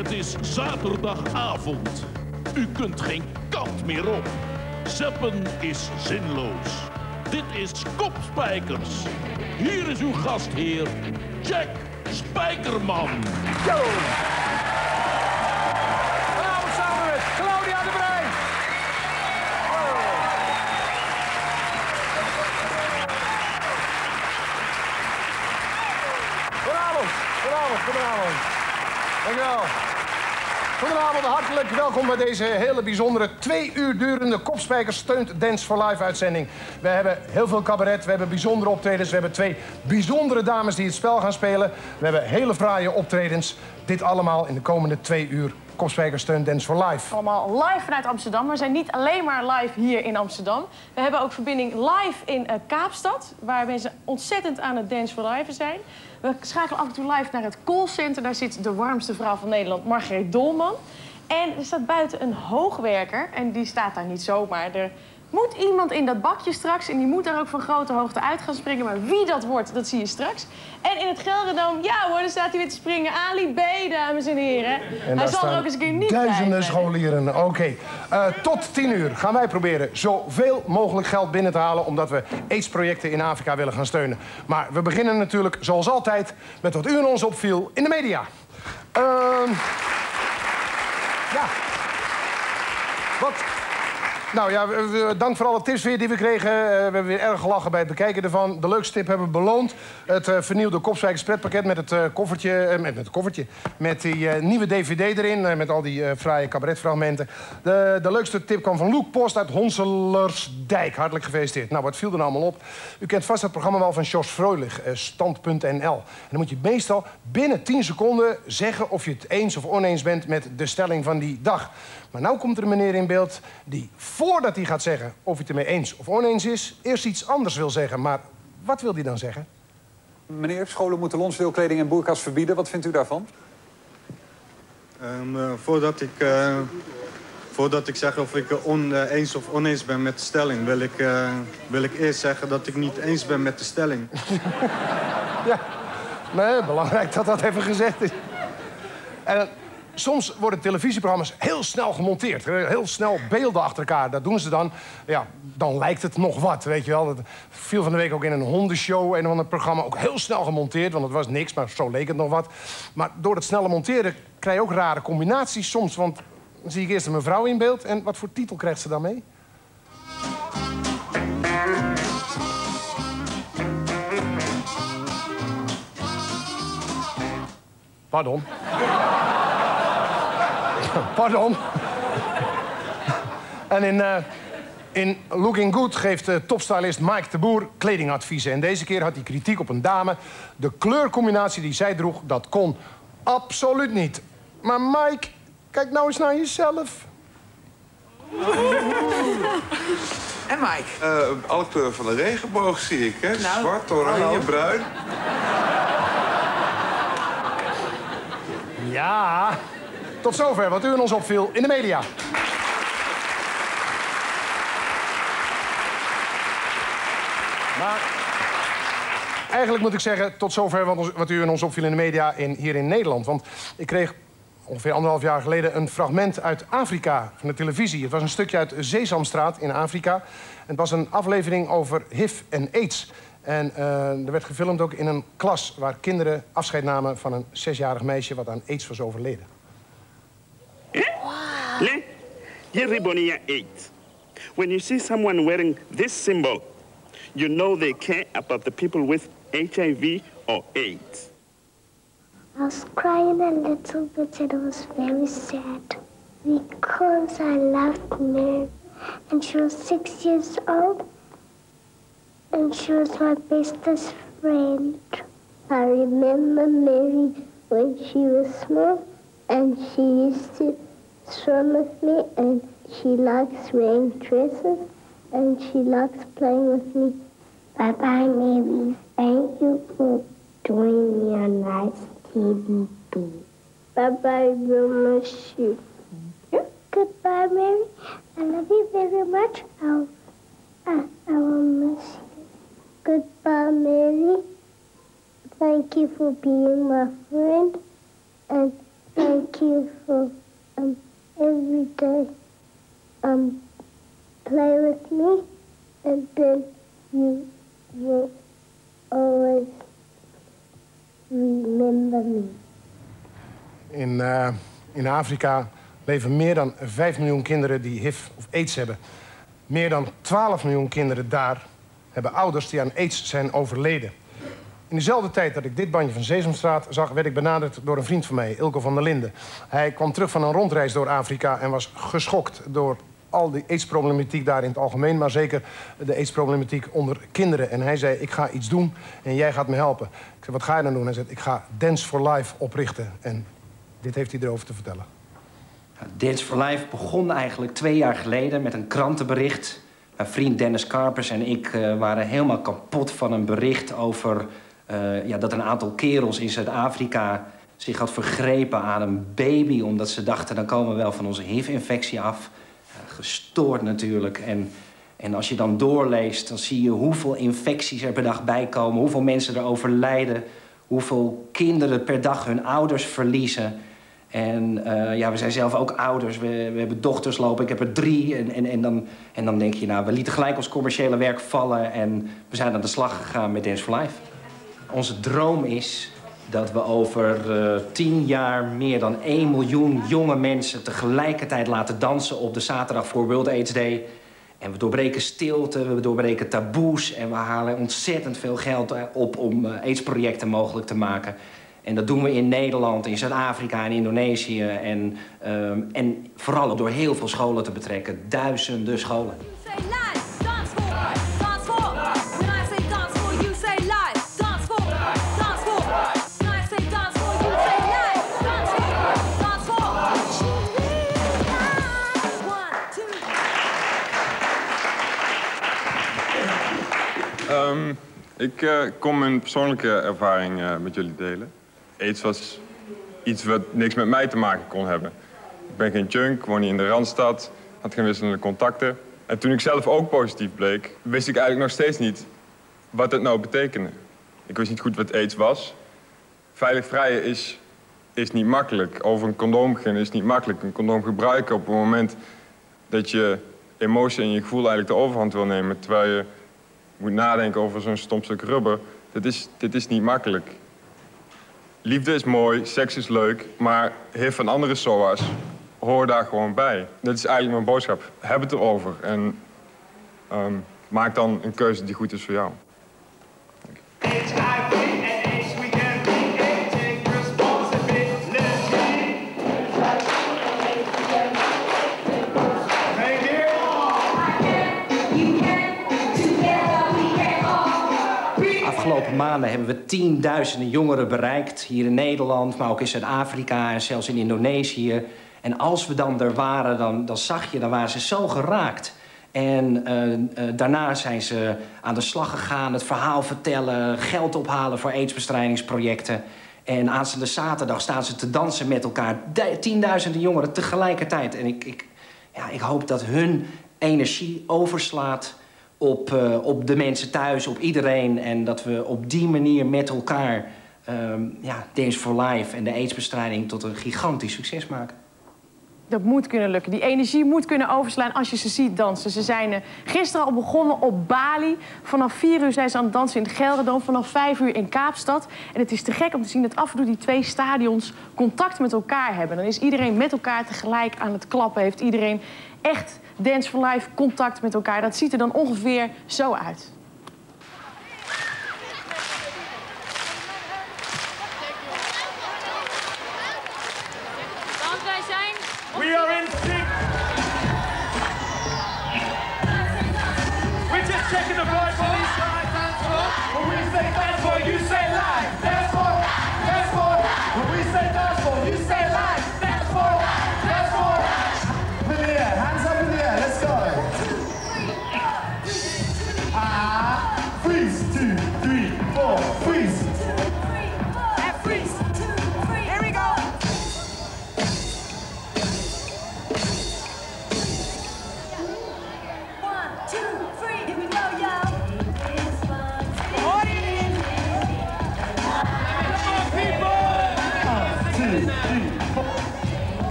Het is zaterdagavond. U kunt geen kant meer op. Zeppen is zinloos. Dit is Kopspijkers. Hier is uw gastheer, Jack Spijkerman. Yo! Vanavond samen met Claudia de Brein. Goedenavond, goedenavond, goedenavond. Dankjewel. Goedenavond, hartelijk welkom bij deze hele bijzondere twee uur durende Kopspijkers steunt Dance for Life uitzending. We hebben heel veel cabaret, we hebben bijzondere optredens, we hebben twee bijzondere dames die het spel gaan spelen. We hebben hele fraaie optredens. Dit allemaal in de komende twee uur Kopspijkers steunt Dance for Life. Allemaal live vanuit Amsterdam. We zijn niet alleen maar live hier in Amsterdam. We hebben ook verbinding live in eh, Kaapstad, waar mensen ontzettend aan het Dance for Life zijn. We schakelen af en toe live naar het callcenter. Daar zit de warmste vrouw van Nederland, Margreet Dolman. En er staat buiten een hoogwerker. En die staat daar niet zomaar. Er moet iemand in dat bakje straks. En die moet daar ook van grote hoogte uit gaan springen. Maar wie dat wordt, dat zie je straks. En in het Gelredome, ja hoor, daar staat hij weer te springen. Ali B, dames en heren. En hij zal er ook eens een keer niet Duizenden scholieren. Oké. Eh, tot tien uur gaan wij proberen zoveel mogelijk geld binnen te halen... omdat we AIDS-projecten in Afrika willen gaan steunen. Maar we beginnen natuurlijk, zoals altijd, met wat u en ons opviel in de media. Ehm ja. Wat? Nou ja, dank voor alle tips weer die we kregen. Eh, we hebben weer erg gelachen bij het bekijken ervan. De leukste tip hebben we beloond. Het eh, vernieuwde Kopswijkers pretpakket met het eh, koffertje... met, het koffertje. Met die nieuwe dvd erin. met al die fraaie cabaretfragmenten. De, de leukste tip kwam van Loek Post uit Honselersdijk. Hartelijk gefeliciteerd. Nou, wat viel er nou allemaal op? U kent vast het programma wel van Jos Freulich, Stand.nl. En dan moet je meestal binnen 10 seconden zeggen... of je het eens of oneens bent met de stelling van die dag. Maar nou komt er een meneer in beeld die, voordat hij gaat zeggen of hij het ermee eens of oneens is, eerst iets anders wil zeggen. Maar wat wil hij dan zeggen? Meneer, scholen moeten lonsdeelkleding en boerkas verbieden. Wat vindt u daarvan? Ehm, eh, voordat, ik, eh, voordat ik zeg of ik oneens of oneens ben met de stelling, wil ik, eh, wil ik eerst zeggen dat ik niet eens ben met de stelling. Ja, nee, belangrijk dat dat even gezegd is. En soms worden televisieprogramma's heel snel gemonteerd. Heel snel beelden achter elkaar. Dat doen ze dan. Ja, dan lijkt het nog wat, weet je wel. Dat viel van de week ook in een hondenshow. Een van het programma ook heel snel gemonteerd. Want het was niks, maar zo leek het nog wat. Maar door het snelle monteren krijg je ook rare combinaties soms. Want dan zie ik eerst een mevrouw in beeld. En wat voor titel krijgt ze dan mee? Pardon. Pardon. en in, eh, in Looking Good geeft uh, topstylist Mike de Boer kledingadviezen. En deze keer had hij kritiek op een dame. De kleurcombinatie die zij droeg, dat kon absoluut niet. Maar Mike, kijk nou eens naar jezelf. En Mike? Eh, alle kleuren van de regenboog zie ik, hè? Nou, Zwart, oranje, hallo. bruin. Ja. Tot zover wat u en ons opviel in de media. Maar eigenlijk moet ik zeggen, tot zover wat, u en ons opviel in de media in, hier in Nederland. Want ik kreeg ongeveer anderhalf jaar geleden een fragment uit Afrika van de televisie. Het was een stukje uit Sesamstraat in Afrika. Het was een aflevering over HIV en AIDS. En eh, er werd gefilmd ook in een klas waar kinderen afscheid namen van een zesjarig meisje wat aan AIDS was overleden. Le, Yeribonia 8. When you see someone wearing this symbol, you know they care about the people with HIV or AIDS. I was crying a little bit and it was very sad because I loved Mary and she was six years old and she was my bestest friend. I remember Mary when she was small and she used to swim with me and she likes wearing dresses and she likes playing with me. Bye bye, Mary. Thank you for doing me a nice TVB. Bye bye, we'll miss you. Goodbye, Mary. I love you very much. I'll, I, I will miss you. Goodbye, Mary. Thank you for being my friend. And thank you for um, every day um, play with me, and then you will always remember me. In, eh, in Afrika leven meer dan 5 miljoen kinderen die HIV of AIDS hebben. Meer dan 12 miljoen kinderen daar hebben ouders die aan AIDS zijn overleden. In dezelfde tijd dat ik dit bandje van Sesamstraat zag... werd ik benaderd door een vriend van mij, Ilko van der Linden. Hij kwam terug van een rondreis door Afrika... en was geschokt door al die aidsproblematiek daar in het algemeen... maar zeker de aidsproblematiek onder kinderen. En hij zei, ik ga iets doen en jij gaat me helpen. Ik zei, wat ga je dan doen? Hij zei, ik ga Dance for Life oprichten. En dit heeft hij erover te vertellen. Dance for Life begon eigenlijk twee jaar geleden met een krantenbericht. Mijn vriend Dennis Karpers en ik uh, waren helemaal kapot van een bericht over uh, ja, dat een aantal kerels in Zuid-Afrika zich had vergrepen aan een baby. Omdat ze dachten, dan komen we wel van onze HIV-infectie af. Uh, gestoord natuurlijk. En, en als je dan doorleest, dan zie je hoeveel infecties er per dag bijkomen. Hoeveel mensen er overlijden. Hoeveel kinderen per dag hun ouders verliezen. En uh, ja, we zijn zelf ook ouders. We, we, hebben dochters lopen. Ik heb er drie. En, en, en, dan, en dan denk je, nou, we lieten gelijk ons commerciële werk vallen. En we zijn aan de slag gegaan met Dance for Life. Onze droom is dat we over uh, tien jaar meer dan 1 miljoen jonge mensen tegelijkertijd laten dansen op de zaterdag voor World AIDS Day. En we doorbreken stilte, we doorbreken taboes en we halen ontzettend veel geld op om uh, AIDS-projecten mogelijk te maken. En dat doen we in Nederland, in Zuid-Afrika en Indonesië. En, um, en vooral door heel veel scholen te betrekken. Duizenden scholen. Ik uh, kom mijn persoonlijke ervaring uh, met jullie delen. AIDS was iets wat niks met mij te maken kon hebben. Ik ben geen junk, woon niet in de Randstad, had geen wisselende contacten. En toen ik zelf ook positief bleek, wist ik eigenlijk nog steeds niet wat het nou betekende. Ik wist niet goed wat AIDS was. Veilig vrijen is, is niet makkelijk. Over een condoom beginnen is niet makkelijk. Een condoom gebruiken op het moment dat je emotie en je gevoel eigenlijk de overhand wil nemen... terwijl je moet nadenken over zo'n stom stuk rubber. Dit is, dit is niet makkelijk. Liefde is mooi, seks is leuk, maar heeft van andere SOA's hoor daar gewoon bij. Dat is eigenlijk mijn boodschap. Heb het erover en um, maak dan een keuze die goed is voor jou. Maanden hebben we tienduizenden jongeren bereikt. Hier in Nederland, maar ook in Zuid-Afrika en zelfs in Indonesië. En als we dan er waren, dan, dan zag je, dan waren ze zo geraakt. En uh, uh, daarna zijn ze aan de slag gegaan, het verhaal vertellen... geld ophalen voor aidsbestrijdingsprojecten. En aanstaande zaterdag staan ze te dansen met elkaar. Tienduizenden jongeren tegelijkertijd. En ik, ik, ja, ik hoop dat hun energie overslaat op, uh, op de mensen thuis, op iedereen. En dat we op die manier met elkaar um, ja, Dance for Life en de aidsbestrijding tot een gigantisch succes maken. Dat moet kunnen lukken. Die energie moet kunnen overslaan als je ze ziet dansen. Ze zijn uh, gisteren al begonnen op Bali. Vanaf 4 uur zijn ze aan het dansen in het Gelderdoom. Vanaf 5 uur in Kaapstad. En het is te gek om te zien dat af en toe die twee stadions contact met elkaar hebben. Dan is iedereen met elkaar tegelijk aan het klappen. Heeft iedereen echt Dance for Life contact met elkaar. Dat ziet er dan ongeveer zo uit. Want wij zijn... We are in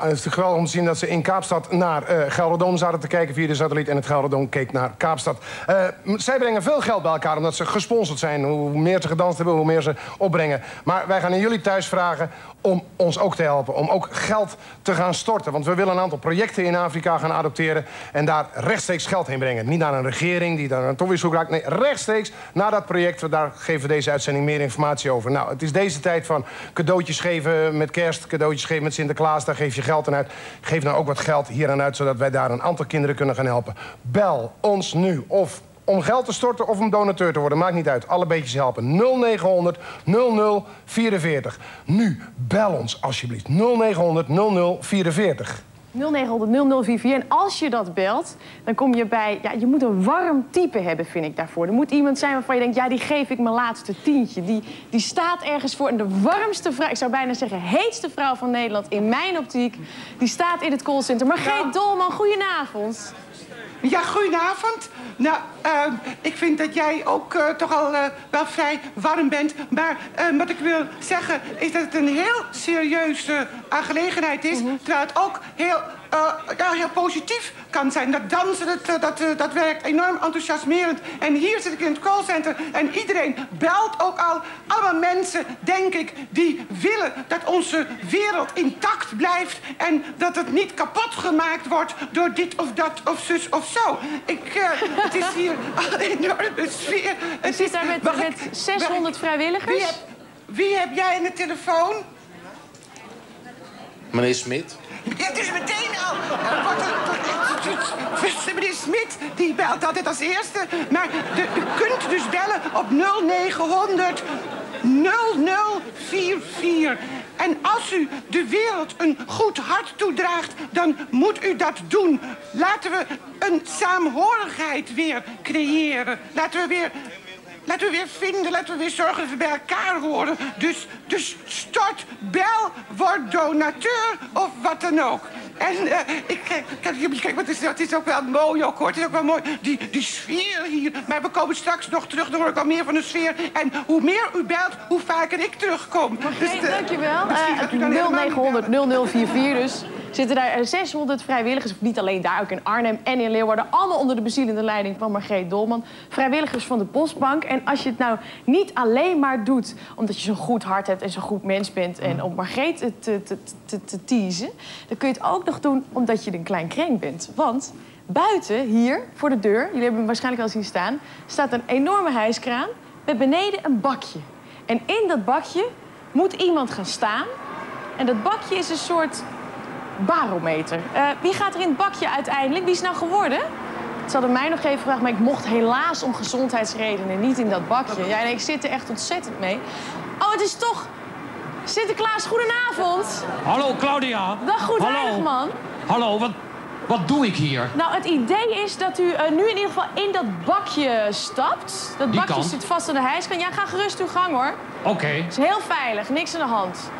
En het is geweldig om te zien dat ze in Kaapstad naar eh Gelderdoom zaten te kijken via de satelliet. En het Gelderdoom keek naar Kaapstad. Eh, zij brengen veel geld bij elkaar omdat ze gesponsord zijn. Hoe meer ze gedanst hebben, hoe meer ze opbrengen. Maar wij gaan aan jullie thuis vragen om ons ook te helpen. Om ook geld te gaan storten. Want we willen een aantal projecten in Afrika gaan adopteren. En daar rechtstreeks geld heen brengen. Niet naar een regering die daar een zoek raakt. Nee, rechtstreeks naar dat project. Daar geven we deze uitzending meer informatie over. Nou, het is deze tijd van cadeautjes geven met kerst. Cadeautjes geven met Sinterklaas. Daar geef je geld aan uit. Geef nou ook wat geld hier aan uit. Zodat wij daar een aantal kinderen kunnen gaan helpen. Bel ons nu. Of om geld te storten of om donateur te worden. Maakt niet uit. Alle beetjes helpen. 0900 0044. Nu, bel ons alsjeblieft. 0900 0044. 0900 0044. En als je dat belt, dan kom je bij... Ja, je moet een warm type hebben, vind ik daarvoor. Er moet iemand zijn waarvan je denkt... ja, die geef ik mijn laatste tientje. Die, die staat ergens voor. En de warmste vrouw, ik zou bijna zeggen... heetste vrouw van Nederland, in mijn optiek... die staat in het callcenter. Margreet Dolman, goedenavond. Ja, goedenavond. Nou, ehm, ik vind dat jij ook eh, toch al eh, wel vrij warm bent. Maar eh, wat ik wil zeggen is dat het een heel serieuze aangelegenheid is. Terwijl het ook heel, eh, ja, heel positief kan zijn. Dat dansen, dat, eh, dat, eh, dat werkt enorm enthousiasmerend. En hier zit ik in het callcenter en iedereen belt ook al. Allemaal mensen, denk ik, die willen dat onze wereld intact blijft... en dat het niet kapot gemaakt wordt door dit of dat of zus of zo. Ik, het is hier een enorme sfeer. Je zit daar met, ik- met 600 vrijwilligers. Wie heb, wie heb jij aan de telefoon? Meneer Smit? Ja, het is meteen al. Meneer Smit, die belt altijd als eerste. Maar u kunt dus bellen op 0900 0044. En als u de wereld een goed hart toedraagt, dan moet u dat doen. Laten we een saamhorigheid weer creëren. Laten we weer Laten we weer vinden, laten we weer zorgen dat we bij elkaar horen. Dus, dus stort, bel, word donateur of wat dan ook. En eh, ik, kijk, kijk, kijk, het is, het is ook wel mooi ook hoor. Het is ook wel mooi, die, die sfeer hier. Maar we komen straks nog terug, dan hoor ik al meer van de sfeer. En hoe meer u belt, hoe vaker ik terugkom. Dus, Hey, eh, dankjewel. misschien Eh, gaat u dan helemaal niet 0900 0044 dus. Zitten daar eh, 600 vrijwilligers, of niet alleen daar, ook in Arnhem en in Leeuwarden. Allemaal onder de bezielende leiding van Margreet Dolman. Vrijwilligers van de Postbank. En als je het nou niet alleen maar doet omdat je zo'n goed hart hebt en zo'n goed mens bent... en om Margreet te, te, te, te, te teasen, dan kun je het ook nog doen omdat je een klein krenk bent. Want buiten, hier, voor de deur, jullie hebben hem waarschijnlijk al zien staan... staat een enorme hijskraan met beneden een bakje. En in dat bakje moet iemand gaan staan. En dat bakje is een soort barometer. Eh, wie gaat er in het bakje uiteindelijk? Wie is nou geworden? Ze hadden mij nog even gevraagd, maar ik mocht helaas om gezondheidsredenen niet in dat bakje. Ja, en ik zit er echt ontzettend mee. Oh, het is toch Sinterklaas, goedenavond. Hallo Claudia. Dag, goed Hallo. Heiligman. Hallo, wat, wat doe ik hier? Nou, het idee is dat u eh, nu in ieder geval in dat bakje stapt. Dat Die bakje zit vast aan de hijskraan. Ja, ga gerust uw gang, hoor. Oké. Het is heel veilig, niks aan de hand.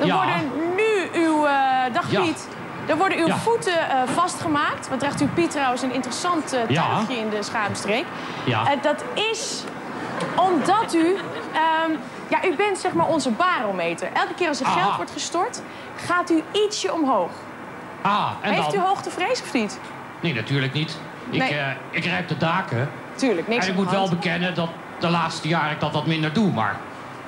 Er Ja. worden nu uw... eh dag Ja. Piet. Er worden uw Ja. voeten eh, vastgemaakt. Wat draagt u Piet trouwens een interessant tuigje in de schaamstreek. Ja. Dat is omdat u... ja, u bent zeg maar onze barometer. Elke keer als er Aha. geld wordt gestort, gaat u ietsje omhoog. Ah, en Heeft dan? u hoogtevrees of niet? Nee, natuurlijk niet. Ik, Nee. eh, ik rijp de daken. Tuurlijk, niks en ik moet wel bekennen dat de laatste jaren ik dat wat minder doe, maar...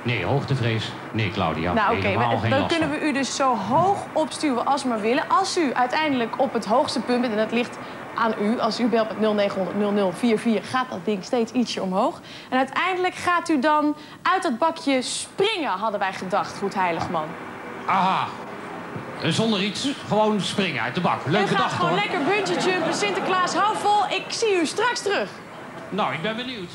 Nee, hoogtevrees. Nee, Claudia. Nou, oké, dan kunnen we u dus zo hoog opstuwen als we maar willen. Als u uiteindelijk op het hoogste punt bent, en dat ligt aan u, als u belt met 0900 0044, gaat dat ding steeds ietsje omhoog. En uiteindelijk gaat u dan uit dat bakje springen, hadden wij gedacht, goed heilig man. Aha. Eh, Zonder iets, gewoon springen uit de bak. u Leuke gaat dag, gewoon hoor. lekker bungee jumpen, Sinterklaas, hou vol, ik zie u straks terug. Nou, ik ben benieuwd.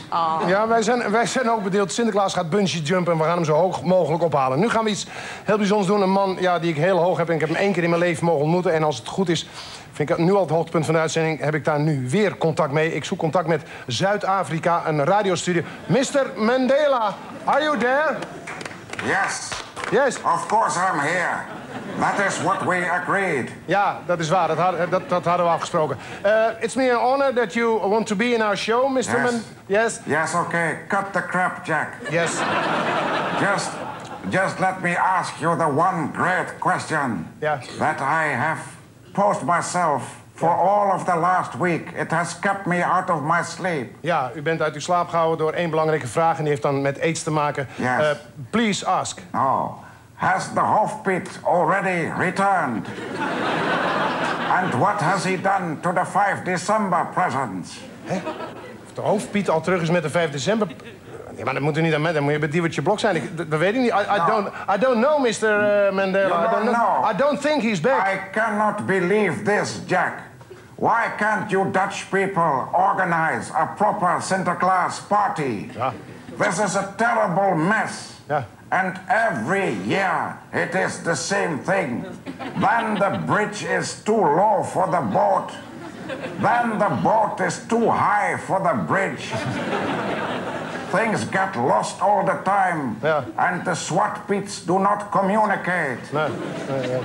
Ja, wij zijn, wij zijn ook bedeeld. Sinterklaas gaat bungee jumpen en we gaan hem zo hoog mogelijk ophalen. Nu gaan we iets heel bijzonders doen. Een man ja, die ik heel hoog heb en ik heb hem één keer in mijn leven mogen ontmoeten. En als het goed is, vind ik nu al het hoogtepunt van de uitzending... heb ik daar nu weer contact mee. Ik zoek contact met Zuid-Afrika, een radiostudio. Mr. Mandela, are you there? Yes. Yes. Of course I'm here. That is what we agreed. Ja, dat is waar. Dat, had- dat, dat hadden we afgesproken. Uh, it's me an honor that you want to be in our show, Mr. Yes. Man... Yes? Yes, okay. Cut the crap, Jack. Yes. Just just let me ask you the one great question Yeah. that I have posed myself for all of the last week. It has kept me out of my sleep. Ja, u bent uit uw slaap gehouden door één belangrijke vraag... en die heeft dan met aids te maken. Yes. Eh, please ask. Oh, has the hoofdpiet already returned? and what has he done to the 5 December presents? Of de hoofdpiet al terug is met de 5 december... Ja, maar dat moet u niet aan mij, dan moet je bij Diewertje Blok zijn. Ik, dat, dat weet ik niet. I, I, don't, I don't know, Mr. eh, Mandela. You I don't don't know. I don't think he's back. I cannot believe this, Jack. Why can't you Dutch people organize a proper Sinterklaas party? This is a terrible mess. And every year it is the same thing. Then the bridge is too low for the boat. Then the boat is too high for the bridge. Things get lost all the time. And the SWAT pits do not communicate.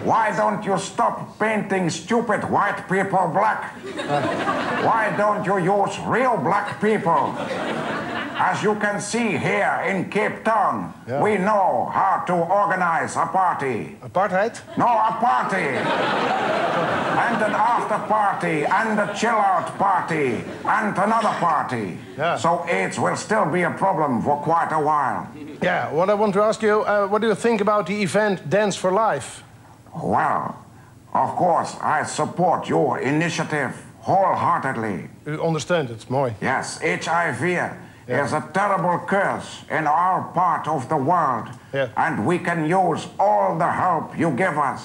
Why don't you stop painting stupid white people black? Why don't you use real black people? As you can see here in Cape Town, we know how to organize a party. Apartheid? No, a party. And an after party, and a chill out party, and another party. Yeah. So AIDS will still be a problem for quite a while. Yeah, what I want to ask you, uh, what do you think about the event Dance for Life? Well, of course, I support your initiative wholeheartedly. You understand, it's mooi. Yes, HIV is a terrible curse in our part of the world. And we can use all the help you give us.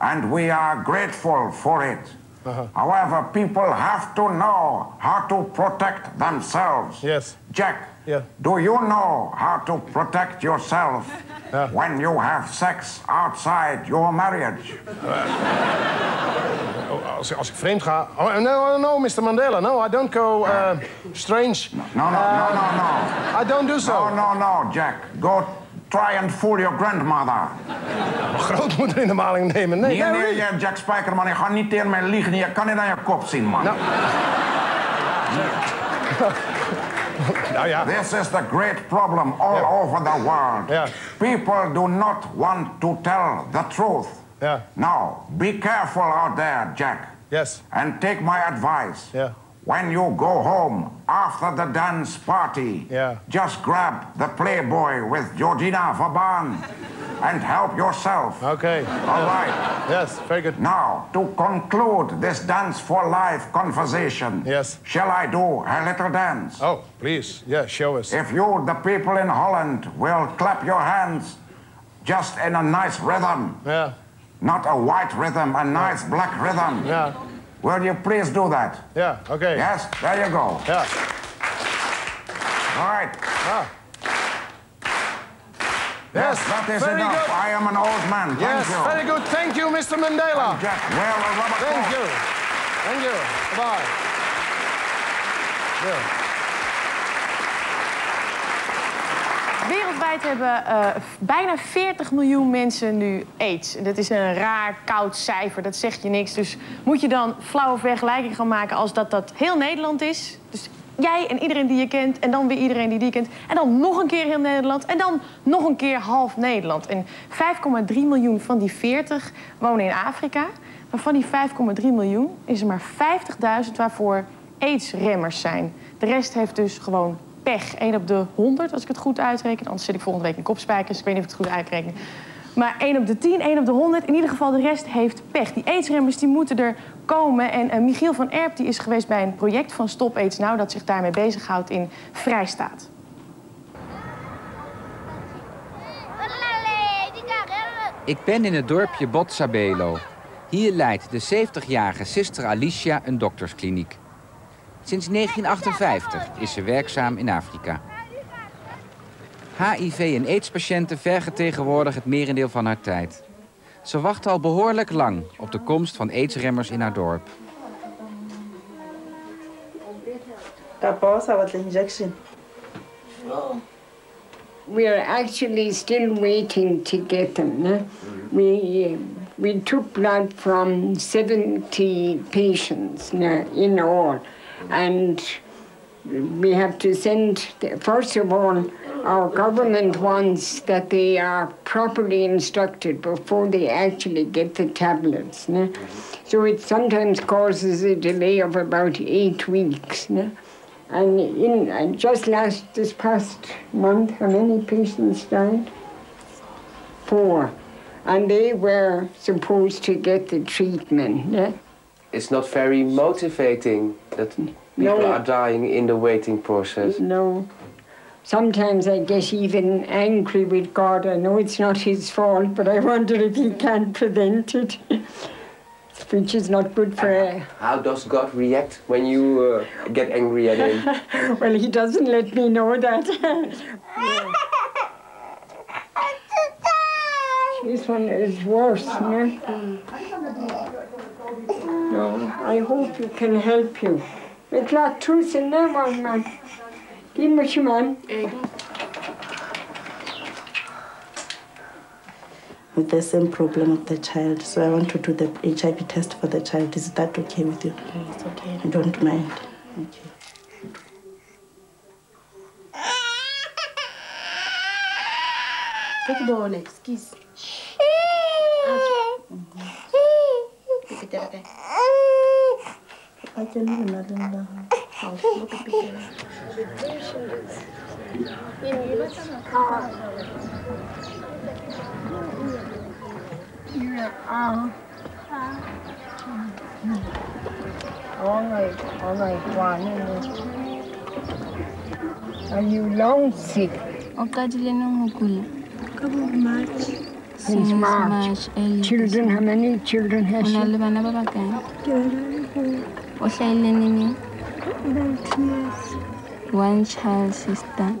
And we are grateful for it. Uh-huh. However, people have to know how to protect themselves. Yes. Jack, do you know how to protect yourself when you have sex outside your marriage? Oh, als, als ik vreemd ga... Oh, no, no, Mr. Mandela. No, I don't go uh, strange. No, no, no, no, no. I don't do so. No, no, no, Jack. Go try and fool your grandmother. Grootmoeder in de maling nemen. Nee, Nee, nee, nee, Jack Spijkerman, je gaat niet tegen mij liegen. Je kan niet aan je kop zien, man. Nou ja. This is the great problem all over the world. People do not want to tell the truth. Now, be careful out there, Jack. Yes. And take my advice. Yeah. When you go home after the dance party, just grab the Playboy with Georgina Vaban and help yourself. Okay. All right. Yes, very good. Now, to conclude this dance for life conversation, yes. shall I do a little dance? Oh, please. Yeah, show us. If you, the people in Holland, will clap your hands just in a nice rhythm. Yeah. Not a white rhythm, a nice black rhythm. Yeah. Will you please do that? Yeah, okay. Yes, there you go. Yeah. All right. Ah. Yes, that is enough. good. I am an old man. Thank Yes, you. very good. Thank you, Mr. Mandela. Jack, wear a rubber Thank coat. you. Thank you. Bye. Yeah. Wereldwijd hebben eh, bijna 40 miljoen mensen nu aids. Dat is een raar, koud cijfer, dat zegt je niks. Dus moet je dan flauwe vergelijking gaan maken als dat dat heel Nederland is. Dus jij en iedereen die je kent en dan weer iedereen die die kent. En dan nog een keer heel Nederland en dan nog een keer half Nederland. En 5,3 miljoen van die 40 wonen in Afrika. Maar van die 5,3 miljoen is er maar 50.000 waarvoor aidsremmers zijn. De rest heeft dus gewoon pech. 1 op de 100, als ik het goed uitreken. Anders zit ik volgende week in kopspijkers. Ik weet niet of ik het goed uitreken. Maar 1 op de 10, 1 op de 100. In ieder geval, de rest heeft pech. Die aidsremmers die moeten er komen. En eh, Michiel van Erp die is geweest bij een project van Stop AIDS Nou... dat zich daarmee bezighoudt in Vrijstaat. Ik ben in het dorpje Botsabelo. Hier leidt de 70-jarige Sister Alicia een dokterskliniek. Sinds 1958 is ze werkzaam in Afrika. HIV- en AIDS-patiënten vergetegenwoordigen het merendeel van haar tijd. Ze wacht al behoorlijk lang op de komst van AIDS-remmers in haar dorp. We are actually still waiting to get them. We, we took blood from 70 patients in all, and we have to send, first of all, our government wants that they are properly instructed before they actually get the tablets. No? So it sometimes causes a delay of about eight weeks. And in uh, just last, this past month, how many patients died? Four. And they were supposed to get the treatment. It's not very motivating that people No. are dying in the waiting process. No. Sometimes I get even angry with God. I know it's not his fault, but I wonder if he can't prevent it. Which is not good for. How does God react when you uh, get angry at him? well, he doesn't let me know that. this one is worse, no? No, I hope you can help you. It's not truth in there, one man. Give me your man. with the same problem of the child. So I want to do the HIV test for the child. Is that okay with you? It's okay. I don't mind. Okay. Take the next kiss. I can do another. All right, all right, one. Are you long sick? Since March. Children, how many children has she? One child sister.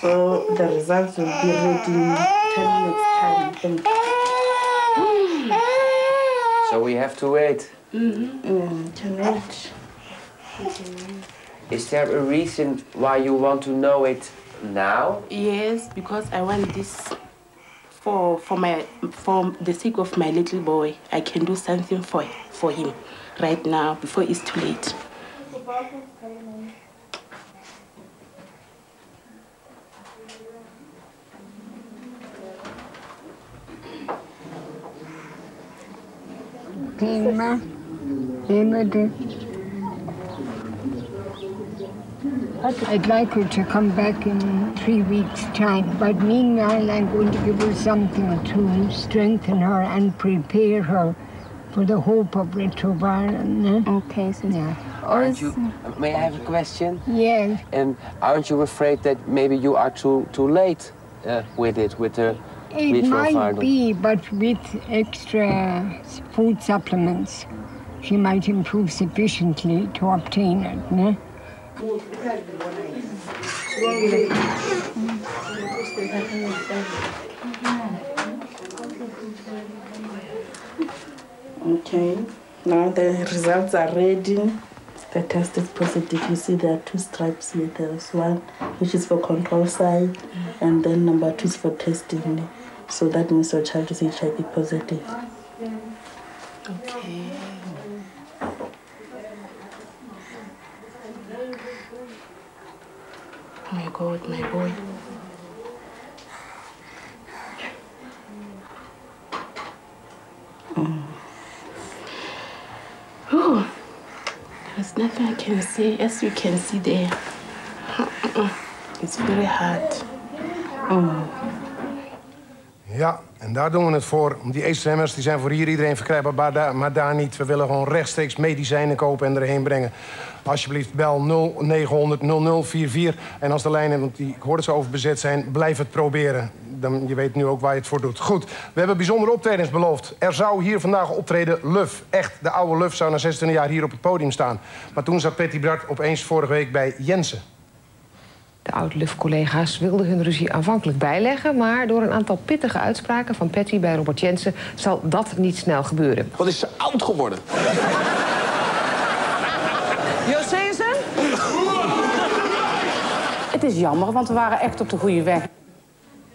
So the results will be ready in 10 minutes time. So we have to wait. Mm, can wait. Is there a reason why you want to know it now? Yes, because I want this for for my for the sake of my little boy. I can do something for for him right now before it's too late. Emma, Emma, do- I'd like her to come back in three weeks' time, but meanwhile, I'm going to give her something to strengthen her and prepare her for the hope of retroviral. Okay, so yeah. Aren't you, may I have a question? Yes. And aren't you afraid that maybe you are too too late uh, with it, with the It might retroviral? be, but with extra food supplements, she might improve sufficiently to obtain it. No? Okay. Now the results are ready. The test is positive. You see there are two stripes here. There's one which is for control side, and then number two is for testing. So that means your child is HIV positive. Okay. My God, my boy. Oh, there's nothing I can say. As you can see there, it's very hard. Mm. Oh. Ja, en daar doen we het voor. Die ACE-remmers die zijn voor hier iedereen verkrijgbaar, maar daar, niet. We willen gewoon rechtstreeks medicijnen kopen en erheen brengen. Alsjeblieft, bel 0900 0044. En als de lijnen, want die, ik hoorde ze overbezet zijn, blijf het proberen. Dan, je weet nu ook waar je het voor doet. Goed, we hebben bijzondere optredens beloofd. Er zou hier vandaag optreden Luf. Echt, de oude Luf zou na 26 jaar hier op het podium staan. Maar toen zat Patty Bart opeens vorige week bij Jensen. De oud-LUF-collega's wilden hun ruzie aanvankelijk bijleggen... maar door een aantal pittige uitspraken van Patty bij Robert Jensen... zal dat niet snel gebeuren. Wat is ze oud geworden? Josezen? Het is jammer, want we waren echt op de goede weg.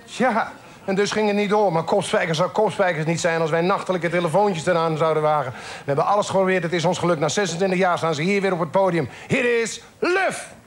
Tja, En dus ging het niet door. Maar kopspijkers zou kopspijkers niet zijn als wij nachtelijke telefoontjes eraan zouden wagen. We hebben alles geprobeerd. Het is ons gelukt. Na 26 jaar staan ze hier weer op het podium. Hier is Luf!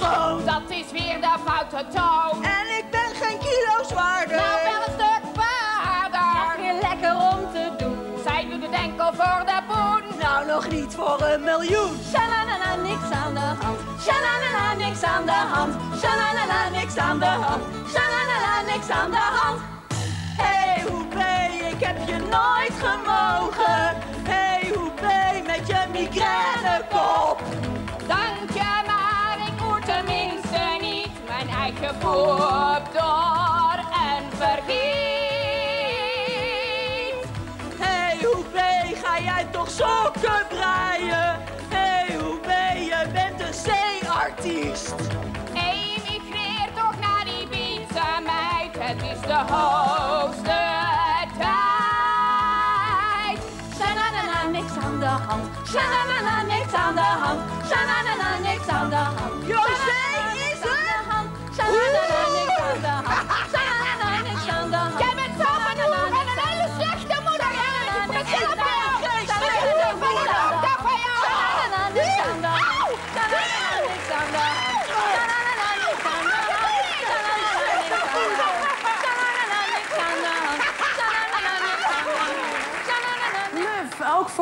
Dat is weer de foute toon. En ik ben geen kilo zwaarder. Nou, wel een stuk zwaarder. Nog weer lekker om te doen. Zij doet het enkel voor de boen. Nou, nog niet voor een miljoen. Shananana, niks aan de hand. Shananana, niks aan de hand. Shananana, niks aan de hand. Shananana, niks aan de hand. Hey, Hoepé, ik heb je nooit gemogen. Hey, Hoepé, met je migrainekop. Poep door en vergiet. Hey, Hoepé, ga jij toch sokken breien? Hey, Hoepé, je bent een zeeartiest. Emigreer toch naar die Ibiza, meid. Het is de hoogste tijd. Shananana, niks aan de hand. Shananana, niks aan de hand. Shananana, niks aan de hand. José,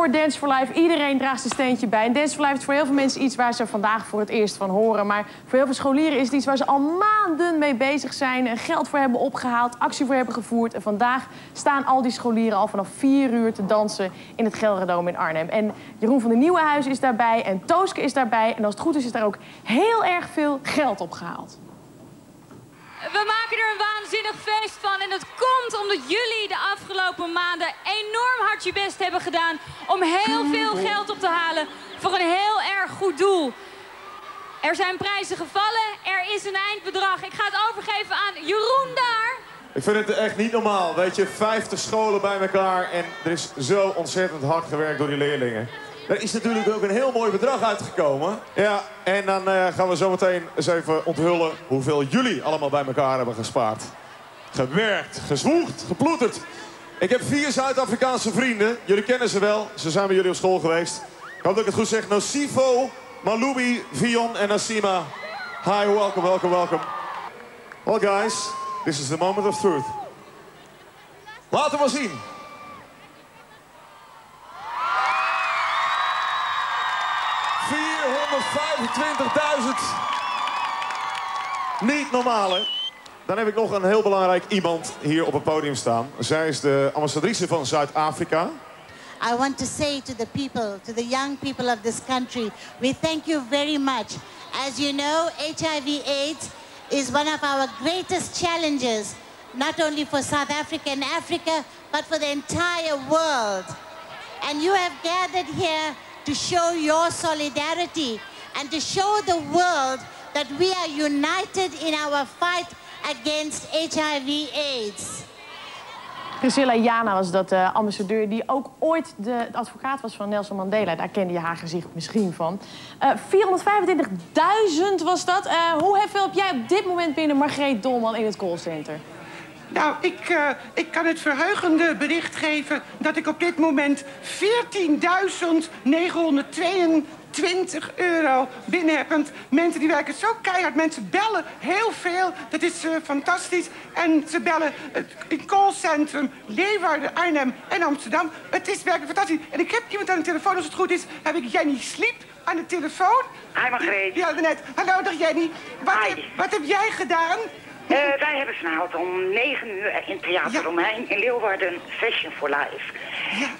voor Dance for Life. Iedereen draagt zijn steentje bij. En Dance for Life is voor heel veel mensen iets waar ze vandaag voor het eerst van horen. Maar voor heel veel scholieren is het iets waar ze al maanden mee bezig zijn. Geld voor hebben opgehaald, actie voor hebben gevoerd. En vandaag staan al die scholieren al vanaf 4 uur te dansen in het Gelredome in Arnhem. En Jeroen van der Nieuwenhuis is daarbij en Tooske is daarbij. En als het goed is, is daar ook heel erg veel geld opgehaald. We maken er een waanzinnig feest van. En dat komt omdat jullie de afgelopen maanden enorm hard je best hebben gedaan om heel veel geld op te halen voor een heel erg goed doel. Er zijn prijzen gevallen, er is een eindbedrag. Ik ga het overgeven aan Jeroen daar. Ik vind het echt niet normaal. Weet je, 50 scholen bij elkaar en er is zo ontzettend hard gewerkt door die leerlingen. Er is natuurlijk ook een heel mooi bedrag uitgekomen. Ja, en dan eh, gaan we zo meteen eens even onthullen hoeveel jullie allemaal bij elkaar hebben gespaard. Gewerkt, gezwoegd, geploeterd. Ik heb vier Zuid-Afrikaanse vrienden. Jullie kennen ze wel. Ze zijn bij jullie op school geweest. Ik hoop dat ik het goed zeg. Nocivo, Malubi, Vion en Nasima. Hi, welcome, welcome, welcome. Well guys, this is the moment of truth. Laten we zien. Niet normaal, hè? Dan heb ik nog een heel belangrijk iemand hier op het podium staan. Zij is de ambassadrice van Zuid-Afrika. I want to say to the people, to the young people of this country, we thank you very much. As you know, HIV AIDS is one of our greatest challenges, not only for South Africa and Africa, but for the entire world. And you have gathered here to show your solidarity and to show the world that we are united in our fight against HIV AIDS. Priscilla Jana was dat eh, ambassadeur die ook ooit de advocaat was van Nelson Mandela. Daar kende je haar gezicht misschien van. Eh 425.000 was dat. Eh, hoe veel heb jij op dit moment binnen Margreet Dolman in het callcenter? Nou, ik, eh, ik kan het verheugende bericht geven dat ik op dit moment 14.922 euro binnen heb. Want mensen die werken zo keihard. Mensen bellen heel veel. Dat is eh, fantastisch. En ze bellen het in callcentrum Leeuwarden, Arnhem en Amsterdam. Het is werkelijk fantastisch. En ik heb iemand aan de telefoon. Als het goed is, heb ik Jenny Sliep aan de telefoon. Hi Margreet. Ja, net. Hallo, dag Jenny. Wat, heb, wat heb jij gedaan? Eh, wij hebben vanavond om 9 uur in Theater Romein in Leeuwarden Fashion for Life.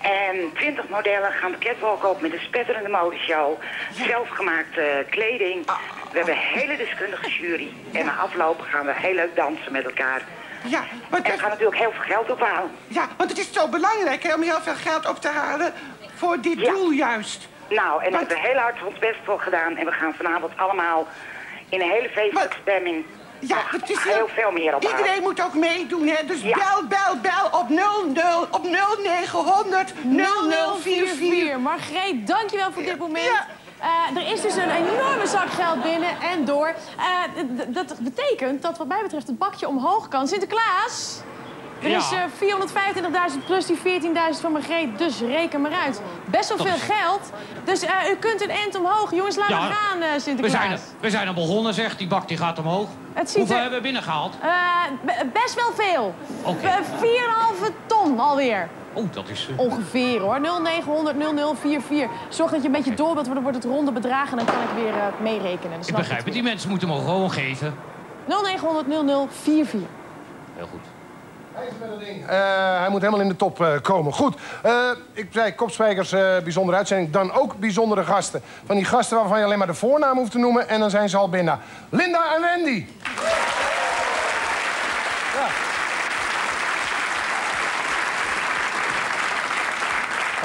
En 20 modellen gaan de catwalk op met een spetterende modeshow. Zelfgemaakte kleding. We hebben een hele deskundige jury. En na afloop gaan we heel leuk dansen met elkaar. Ja, en we gaan natuurlijk heel veel geld ophalen. Ja, want het is zo belangrijk hè, om heel veel geld op te halen voor dit doel juist. Nou, en daar hebben we heel hard ons best voor gedaan. En we gaan vanavond allemaal in een hele feestelijke stemming Ja, het is heel veel meer ophalen. Iedereen moet ook meedoen, hè? Dus bel, bel, bel op 00, op 0900 0044. Margreet, dankjewel voor dit moment. Eh, er is dus een enorme zak geld binnen en door. Eh, dat betekent dat wat mij betreft het bakje omhoog kan. Sinterklaas, er is eh, 425.000 plus die 14.000 van Margreet, dus reken maar uit. Best wel veel geld. Dus eh, u kunt een end omhoog. Jongens, Ja, we gaan, We Sinterklaas. zijn, er, we zijn er begonnen, zegt die bak die gaat omhoog. Het ziet Hoeveel er- hebben we binnengehaald? Eh, be- best wel veel. Eh, 4,5 ton alweer. Oh, dat is... Ongeveer hoor. 0900 0044. Zorg dat je een beetje door want dan wordt het ronde bedragen en dan kan ik weer meerekenen. Ik begrijp het, die mensen moeten me gewoon geven. 0900 0044. Heel goed. Eh, hij moet helemaal in de top eh, komen. Goed, eh, ik zei kopspijkers, bijzondere uitzending. Dan ook bijzondere gasten. Van die gasten waarvan je alleen maar de voornaam hoeft te noemen... en dan zijn ze al binnen. Linda en Wendy.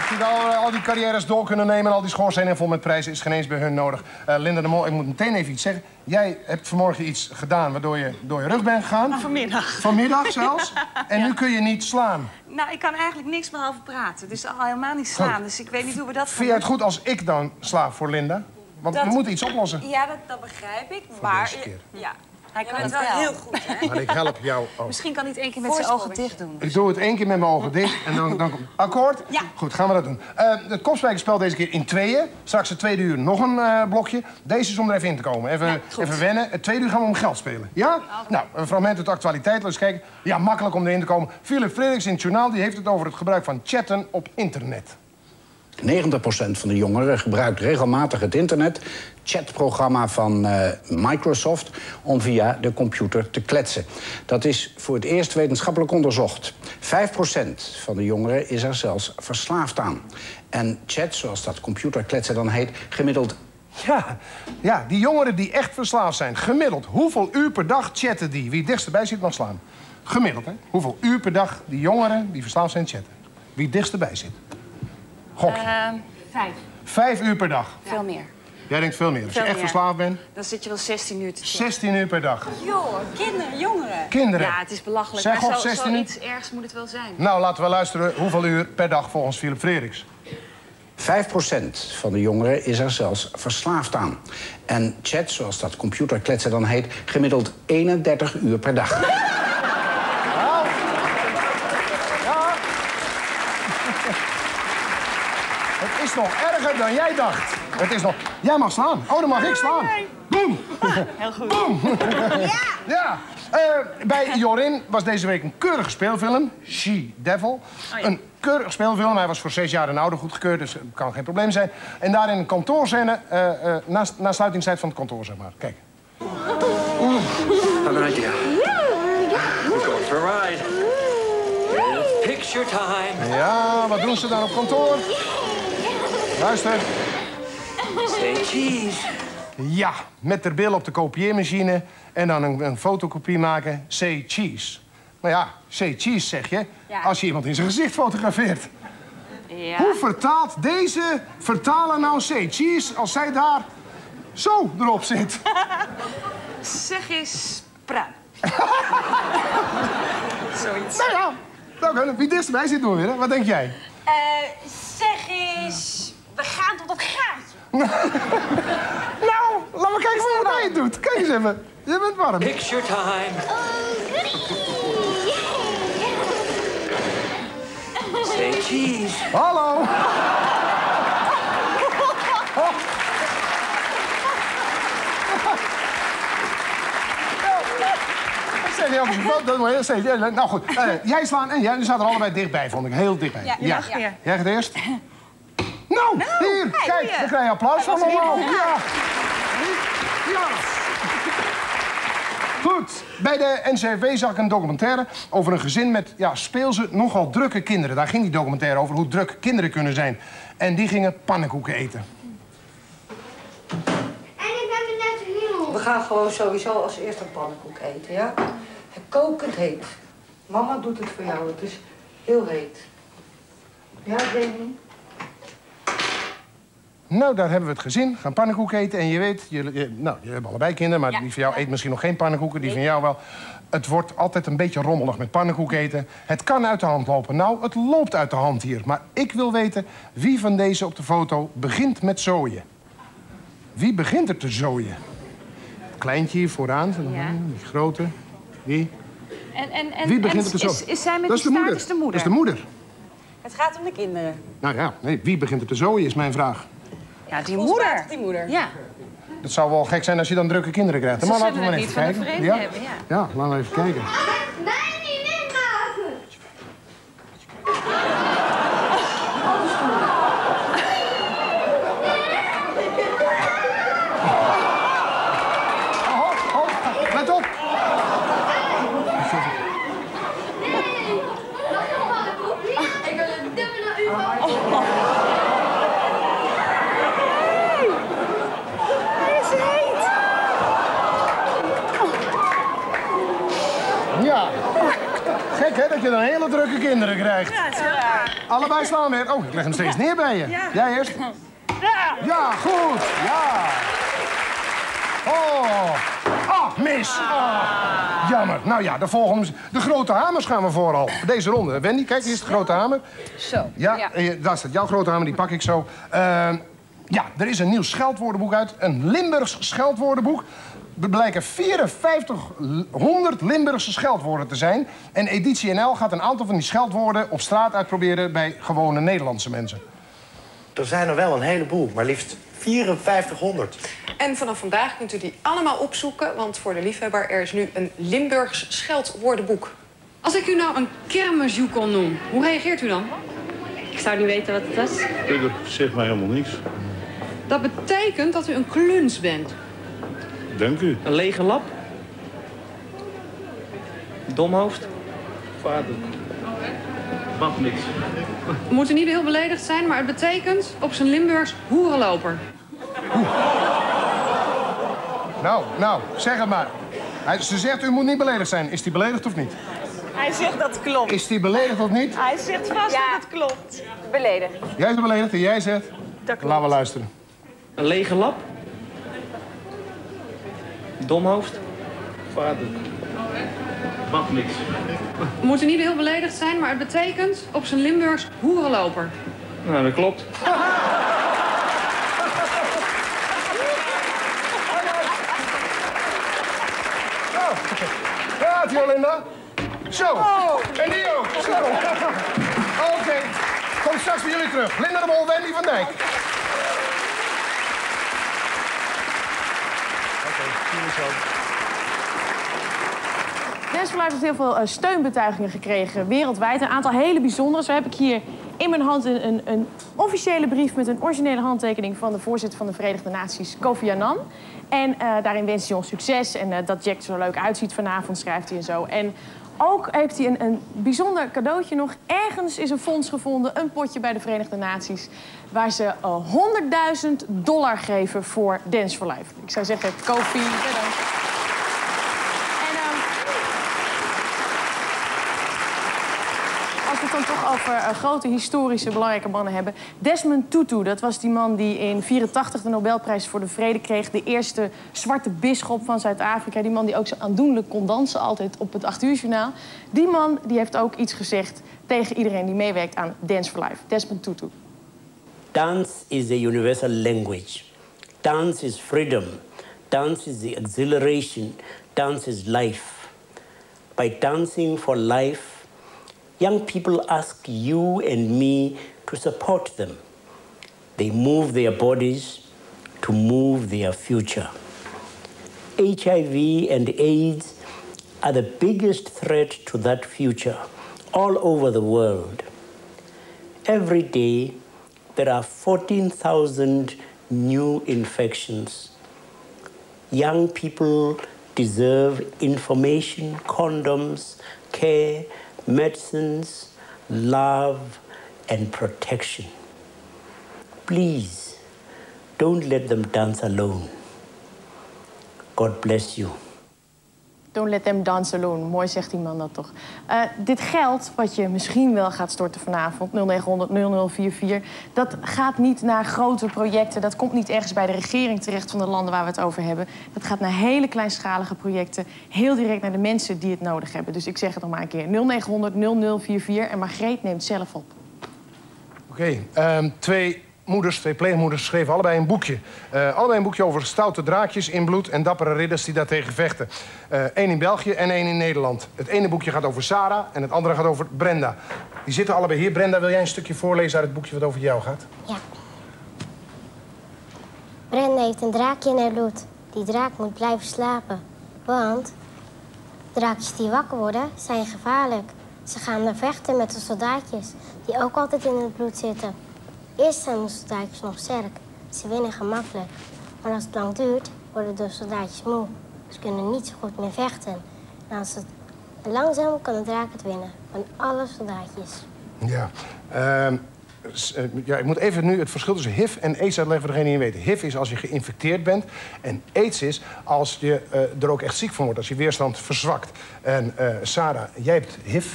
Als die al, eh, al die carrières door kunnen nemen... en al die schoorstenen vol met prijzen... is geen eens bij hun nodig. Eh, Linda de Mol, ik moet meteen even iets zeggen. Jij hebt vanmorgen iets gedaan waardoor je door je rug bent gegaan. Vanmiddag. Vanmiddag zelfs. En nu kun je niet slaan. Nou, ik kan eigenlijk niks behalve praten. Dus al helemaal niet slaan. Goed. Dus ik weet niet hoe we dat Vind jij het goed als ik dan sla voor Linda? Want we moeten iets oplossen. Ja, dat, dat begrijp ik. maar ja, hij kan het wel heel goed, hè? Maar ik help jou ook. Misschien kan hij het één keer met zijn ogen dicht doen. Ik doe het één keer met mijn ogen dicht en dan, dan komt akkoord. Ja. Goed, gaan we dat doen. Eh, het kopspijkerspel deze keer in tweeën. Straks het tweede uur nog een eh, blokje. Deze is om er even in te komen. Even, even wennen. Het tweede uur gaan we om geld spelen. Ja? Nou, een fragment uit de actualiteit. Laten we eens kijken. Ja, makkelijk om erin te komen. Philip Frederiks in het journaal die heeft het over het gebruik van chatten op internet. 90% van de jongeren gebruikt regelmatig het internet, chatprogramma van eh, Microsoft, om via de computer te kletsen. Dat is voor het eerst wetenschappelijk onderzocht. 5% van de jongeren is er zelfs verslaafd aan. En chat, zoals dat computerkletsen dan heet, gemiddeld Ja, ja, die jongeren die echt verslaafd zijn. Gemiddeld, hoeveel uur per dag chatten die? Wie het dichtst erbij zit mag slaan. Gemiddeld, hè? Hoeveel uur per dag die jongeren die verslaafd zijn chatten? Wie het dichtst erbij zit. Gok. Ehm, vijf. Vijf uur per dag. Veel meer. Jij denkt veel meer. Als je echt meer. verslaafd bent, Dan zit je wel 16 uur te chatten. 16 uur per dag. Joh, kinderen, jongeren. Kinderen. Ja, het is belachelijk. Zeg maar op, zo, 16 uur. zoiets ergs moet het wel zijn. Nou, laten we luisteren hoeveel uur per dag volgens Philip Frederiks. 5% van de jongeren is er zelfs verslaafd aan. En chat, zoals dat computerkletsen dan heet, gemiddeld 31 uur per dag. Het is nog erger dan jij dacht. Het is nog... Jij mag slaan. Oh, dan mag ik slaan. Boom. Heel goed. Boom. Ja. ja. Eh, bij Jorin was deze week een keurige speelfilm. She Devil. Een keurige speelfilm. Hij was voor zes jaar en ouder goedgekeurd, dus het kan geen probleem zijn. En daarin een kantoorscène, eh eh na, na sluitingstijd van het kantoor, zeg maar. Kijk. I have an idea. We're going for a ride. It's picture time. Ja, wat doen ze dan op kantoor? Luister. Say cheese. Ja, met de bil op de kopieermachine en dan een, een fotocopie maken. Say cheese. Maar ja, say cheese zeg je Ja. als je iemand in zijn gezicht fotografeert. Ja. Hoe vertaalt deze vertaler nou say cheese als zij daar zo erop zit? Zeg eens pruim. Zoiets. Nou ja, Nou, wie dichterbij zit doen weer, hè? Wat denk jij? Eh, zeg eens, we gaan tot het gaatje. nou, laat maar kijken hoe jij het doet. Kijk eens even. Je bent warm. Picture time. Say cheese. Hallo. Wat- dat ja, Nou goed, eh, jij slaan en jij, jullie zaten er allebei dichtbij, vond ik. Heel dichtbij. Ja, weer. Jij gaat eerst. Nou, hier, hey, kijk, goeie. dan krijg je applaus allemaal. Ja. Ja. Goed, bij de NCRV zag ik een documentaire over een gezin met ja, speelse, nogal drukke kinderen. Daar ging die documentaire over hoe druk kinderen kunnen zijn. En die gingen pannenkoeken eten. We gaan gewoon sowieso als eerste een pannenkoek eten, ja? Kokend heet. Mama doet het voor jou, het is heel heet. Ja, Demi? Nou, daar hebben we het gezin. Gaan pannenkoeken eten. En je weet, jullie, je, nou, je hebt allebei kinderen, maar die van jou eet misschien nog geen pannenkoeken. Die van jou wel. Het wordt altijd een beetje rommelig met pannenkoek eten. Het kan uit de hand lopen. Nou, het loopt uit de hand hier. Maar ik wil weten wie van deze op de foto begint met zooien. Wie begint er te zooien? Het kleintje hier vooraan, die grote. Wie? En, en, en, Wie begint en er te is, zooien? is zij met dat is die de staart is de moeder? Dat is de moeder. Het gaat om de kinderen. Nou ja, nee, wie begint er te zooien is mijn vraag. Ja, die moeder. Die moeder. Ja. Het zou wel gek zijn als je dan drukke kinderen krijgt. Maar laten we maar even niet van de kijken. hebben, ja. Ja, laten we even kijken. Oh, oh, let op. Ik wil een dubbele naar u. Hij is heet. Ja. Gek hè, dat je dan hele drukke kinderen krijgt. Ja. Allebei slaan weer. Oh, ik leg hem steeds neer bij je. Ja. Jij eerst. Ja. Ja, goed. Ja. Oh. Ah, mis. Ah. Jammer. Nou ja, de volgende. De grote hamers gaan we vooral. Deze ronde. Wendy, kijk, hier is de grote hamer. Zo. Ja, eh, daar staat jouw grote hamer, die pak ik zo. Ehm, ja, er is een nieuw scheldwoordenboek uit. Een Limburgs scheldwoordenboek. Er blijken 5400 Limburgse scheldwoorden te zijn. En Editie NL gaat een aantal van die scheldwoorden op straat uitproberen bij gewone Nederlandse mensen. Er zijn er wel een heleboel, maar liefst 5400. En vanaf vandaag kunt u die allemaal opzoeken, want voor de liefhebber er is nu een Limburgs scheldwoordenboek. Als ik u nou een kermisjoekel noem, hoe reageert u dan? Ik zou niet weten wat het is. Dat zegt mij helemaal niks. Dat betekent dat u een kluns bent. Dank u. Een lege lap. Domhoofd. Vader. Wat niks. Moet u niet heel beledigd zijn, maar het betekent op zijn Limburgs hoerenloper. Nou, nou, zeg het maar. Hij, ze zegt, u moet niet beledigd zijn. Is die beledigd of niet? Hij zegt dat klopt. Is die beledigd of niet? Hij zegt vast dat het klopt. Beledigd. Jij is beledigd en jij zegt... Dat klopt. Laten we luisteren. Een lege lap. Domhoofd. Vader. Wat niks. Moet u niet heel beledigd zijn, maar het betekent op zijn Limburgs hoerenloper. Nou, dat klopt. Ja, het Jolinda. Zo. En die ook. Zo. Oké. Kom straks bij jullie terug. Linda de Mol, Wendy van Dijk. Oké, zie je zo. Dance heeft heel veel eh, steunbetuigingen gekregen wereldwijd. Een aantal hele bijzondere. Zo heb ik hier in mijn hand een, een, officiële brief met een originele handtekening van de voorzitter van de Verenigde Naties, Kofi Annan. En eh, daarin wenst hij ons succes en eh, dat Jack er zo leuk uitziet vanavond, schrijft hij en zo. En ook heeft hij een, een bijzonder cadeautje nog. Ergens is een fonds gevonden, een potje bij de Verenigde Naties, waar ze eh, 100.000 dollar geven voor Dance for Life. Ik zou zeggen, Kofi, bedankt. En, ehm, als we toch over eh, grote historische belangrijke mannen hebben. Desmond Tutu, dat was die man die in 84 de Nobelprijs voor de Vrede kreeg. De eerste zwarte bisschop van Zuid-Afrika. Die man die ook zo aandoenlijk kon dansen altijd op het 8 uur journaal. Die man die heeft ook iets gezegd tegen iedereen die meewerkt aan Dance for Life. Desmond Tutu. Dance is a universal language. Dance is freedom. Dance is the exhilaration. Dance is life. By dancing for life, young people ask you and me to support them. They move their bodies to move their future. HIV and AIDS are the biggest threat to that future all over the world. Every day, there are 14,000 new infections. Young people deserve information, condoms, care, medicines, love, and protection. Please, don't let them dance alone. God bless you. Don't let them dance alone. Mooi zegt die man dat toch. Eh, dit geld, wat je misschien wel gaat storten vanavond, 0900 0044... dat gaat niet naar grote projecten. Dat komt niet ergens bij de regering terecht van de landen waar we het over hebben. Dat gaat naar hele kleinschalige projecten. Heel direct naar de mensen die het nodig hebben. Dus ik zeg het nog maar een keer. 0900 0044 en Margreet neemt zelf op. Oké, ehm, twee moeders, twee pleegmoeders, schreven allebei een boekje. Eh, allebei een boekje over stoute draakjes in bloed en dappere ridders die daartegen vechten. Eén in België en één in Nederland. Het ene boekje gaat over Sarah en het andere gaat over Brenda. Die zitten allebei hier. Brenda, wil jij een stukje voorlezen uit het boekje wat over jou gaat? Ja. Brenda heeft een draakje in haar bloed. Die draak moet blijven slapen. Want draakjes die wakker worden, zijn gevaarlijk. Ze gaan dan vechten met de soldaatjes, die ook altijd in het bloed zitten. Eerst zijn de soldaatjes nog sterk. Ze winnen gemakkelijk. Maar als het lang duurt, worden de soldaatjes moe. Ze kunnen niet zo goed meer vechten. En als het langzaam kan de draak het winnen. Van alle soldaatjes. Ja. Ehm, eh, ja, ik moet even nu het verschil tussen HIV en AIDS uitleggen voor degene die niet weten. HIV is als je geïnfecteerd bent. En AIDS is als je eh, er ook echt ziek van wordt. Als je weerstand verzwakt. En eh, Sarah, jij hebt HIV.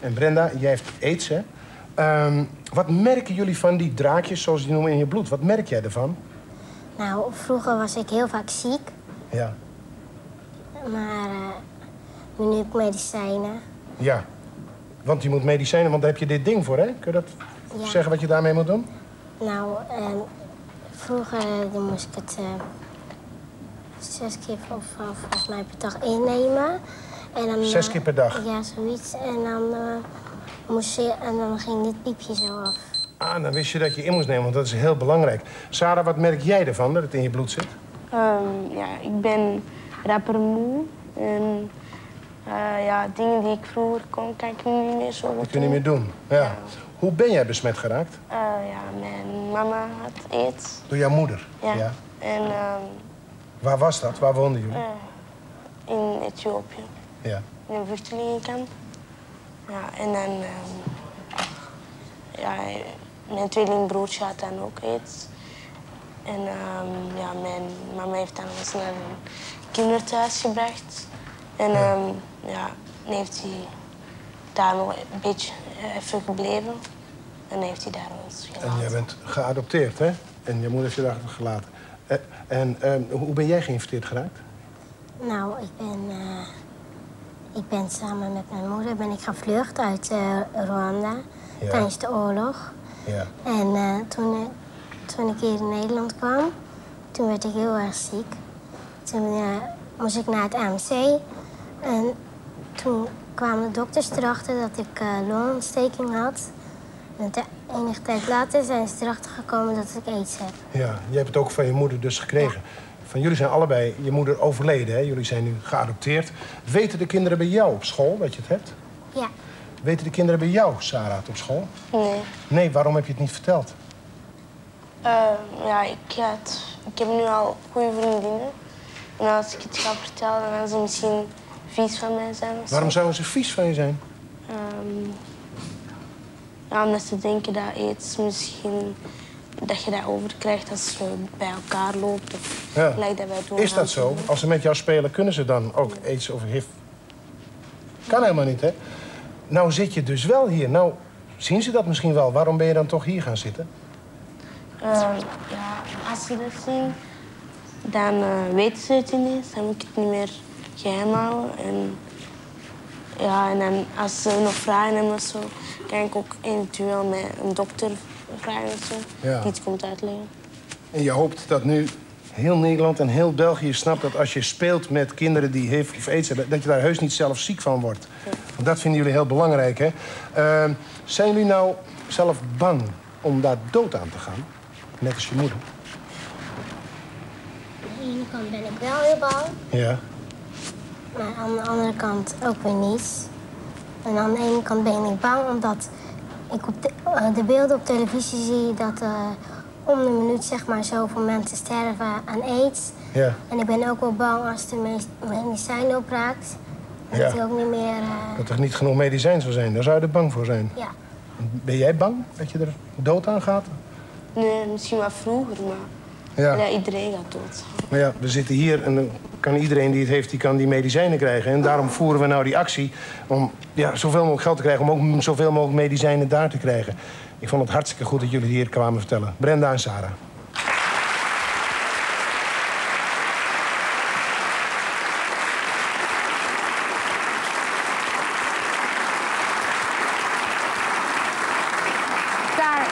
En Brenda, jij hebt AIDS, hè? Ehm, wat merken jullie van die draakjes, zoals die noemen, in je bloed? Wat merk jij ervan? Nou, vroeger was ik heel vaak ziek. Ja. Maar eh, nu neem ik medicijnen. Ja. Want je moet medicijnen, want daar heb je dit ding voor, hè? Kun je dat Ja. zeggen wat je daarmee moet doen? Nou, en vroeger eh, dan moest ik het eh, zes keer of volgens mij per dag innemen. En dan, Zes keer per dag? Ja, zoiets. En dan, moest je, en dan ging dit piepje zo af. Ah, dan wist je dat je in moest nemen, want dat is heel belangrijk. Sarah, wat merk jij ervan, dat het in je bloed zit? Ehm, ja, ik ben rapper moe. En eh, ja, dingen die ik vroeger kon, kan ik nu niet meer zo Dat goed kun je niet meer doen. Ja. Hoe ben jij besmet geraakt? Eh, ja, mijn mama had aids. Door jouw moeder? Ja. En ehm, Waar was dat? Waar woonden jullie? eh, in Ethiopië, Ja. in een vluchtelingenkamp. Ja, en dan... ehm, ja, mijn tweelingbroertje had dan ook aids. En ehm, ja, mijn mama heeft dan ons naar een kinderthuis gebracht. En ja, ja dan heeft hij daar nog een beetje eh, even gebleven. En dan heeft hij daar ons En gelaten. jij bent geadopteerd, hè? En je moeder heeft je daar gelaten. Eh, en ehm, hoe ben jij geïnfecteerd geraakt? Nou, ik ben, eh, ik ben samen met mijn moeder ben ik gevlucht uit eh, Rwanda Ja. tijdens de oorlog. Ja. En eh, toen, ik- toen ik hier in Nederland kwam, toen werd ik heel erg ziek. Toen eh, moest ik naar het AMC. En toen kwamen de dokters erachter dat ik eh, longontsteking had. En te- enige tijd later zijn ze erachter gekomen dat ik aids heb. Ja, je hebt het ook van je moeder dus gekregen. Van jullie zijn allebei je moeder overleden, hè? Jullie zijn nu geadopteerd. Weten de kinderen bij jou op school dat je het hebt? Ja. Weten de kinderen bij jou, Sarah, het op school? Nee. Nee, waarom heb je het niet verteld? Eh, ja, ik, had, ik heb nu al goede vriendinnen. En als ik het ga vertellen, dan gaan ze misschien vies van mij zijn. Waarom zouden ze vies van je zijn? Ehm, ja, omdat ze denken dat aids misschien... dat je dat overkrijgt als je bij elkaar loopt. Of Ja. dat. Is dat zo? Als ze met jou spelen, kunnen ze dan ook aids of HIV? Kan helemaal niet, hè? Nou zit je dus wel hier. Nou zien ze dat misschien wel? Waarom ben je dan toch hier gaan zitten? Eh, ja, als ze dat zien, dan eh, weten ze het niet. Dan moet ik het niet meer geheim houden. En, ja, en dan, als ze nog vragen hebben of zo, kan ik ook eventueel met een dokter vragen of zo. Ja. Iets komt uitleggen. En je hoopt dat nu heel Nederland en heel België snapt dat als je speelt met kinderen die HIV of AIDS hebben, dat je daar heus niet zelf ziek van wordt. Want dat vinden jullie heel belangrijk, hè? Ehm, zijn jullie nou zelf bang om daar dood aan te gaan? Net als je moeder. Aan de ene kant ben ik wel heel bang, Ja. maar aan de andere kant ook weer niet. En aan de ene kant ben ik bang omdat ik op de, eh, de beelden op televisie zie dat eh, om de minuut zeg maar zoveel mensen sterven aan aids. Ja. En ik ben ook wel bang als de me- medicijn opraakt. Dat Ja. die ook niet meer... eh, Dat er niet genoeg medicijn zou zijn. Daar zou je er bang voor zijn. ja. Ben jij bang dat je er dood aan gaat? Nee, misschien wel vroeger, maar Ja. ja. iedereen gaat dood. Maar ja, we zitten hier en dan kan iedereen die het heeft, die kan die medicijnen krijgen. En daarom voeren we nou die actie om ja, zoveel mogelijk geld te krijgen... om ook zoveel mogelijk medicijnen daar te krijgen. Ik vond het hartstikke goed dat jullie hier kwamen vertellen. Brenda en Sarah. Daar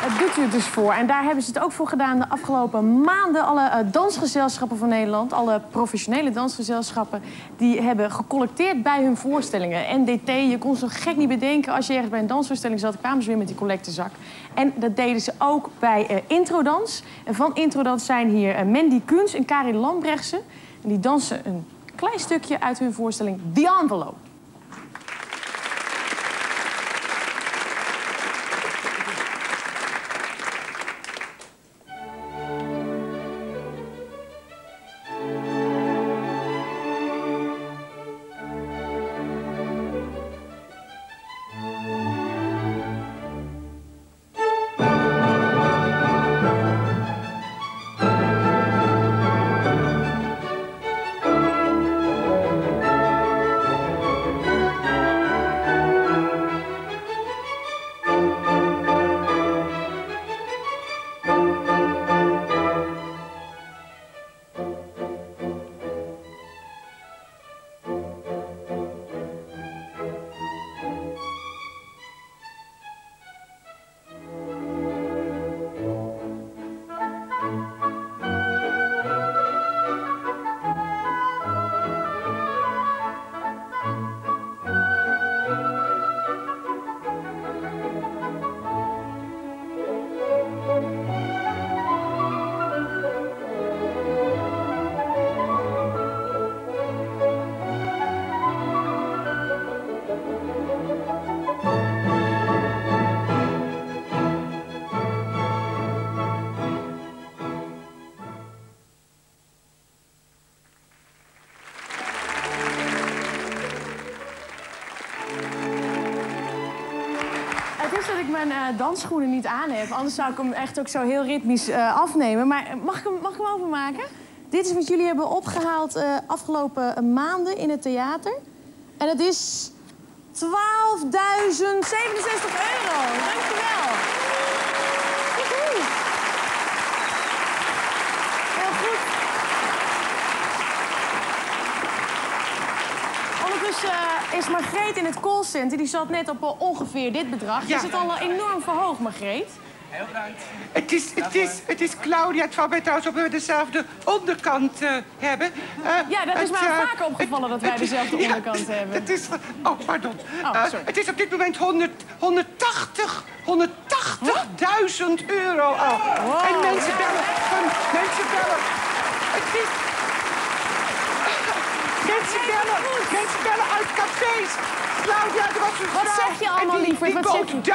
voor. En daar hebben ze het ook voor gedaan de afgelopen maanden. Alle eh, dansgezelschappen van Nederland, alle professionele dansgezelschappen... die hebben gecollecteerd bij hun voorstellingen. NDT, je kon zo gek niet bedenken. Als je ergens bij een dansvoorstelling zat, kwamen ze weer met die collectezak. En dat deden ze ook bij eh, Introdans. En van Introdans zijn hier eh, Mandy Kuns en Karin Lambrechtsen. En die dansen een klein stukje uit hun voorstelling The Envelope. Dansschoenen niet aan heb. Anders zou ik hem echt ook zo heel ritmisch eh, afnemen. Maar eh, mag ik, hem, mag ik hem openmaken? Dit is wat jullie hebben opgehaald eh, afgelopen eh, maanden in het theater. En dat is 12.067 euro. Woehoe. Heel goed. Ondertussen eh, is Margreet in het callcenter. Die zat net op eh, ongeveer dit bedrag. Ja. Is het al eh, enorm verhoogd, Margreet? Heel bedankt. Het is, het, is, het is Claudia. Het valt mij trouwens op dat we dezelfde onderkant eh, hebben. Eh, Ja, dat is mij eh, vaker opgevallen dat wij het- dezelfde ja, onderkant hebben. Het is, oh, pardon. Oh, sorry. het is op dit moment 100, 180, 180.000 euro al. Wow. En mensen bellen, van, mensen bellen. Het is... Mensen bellen, mensen bellen uit cafés. Claudia, er was een Wat vrouw zeg je allemaal, en die, Wat zeg bood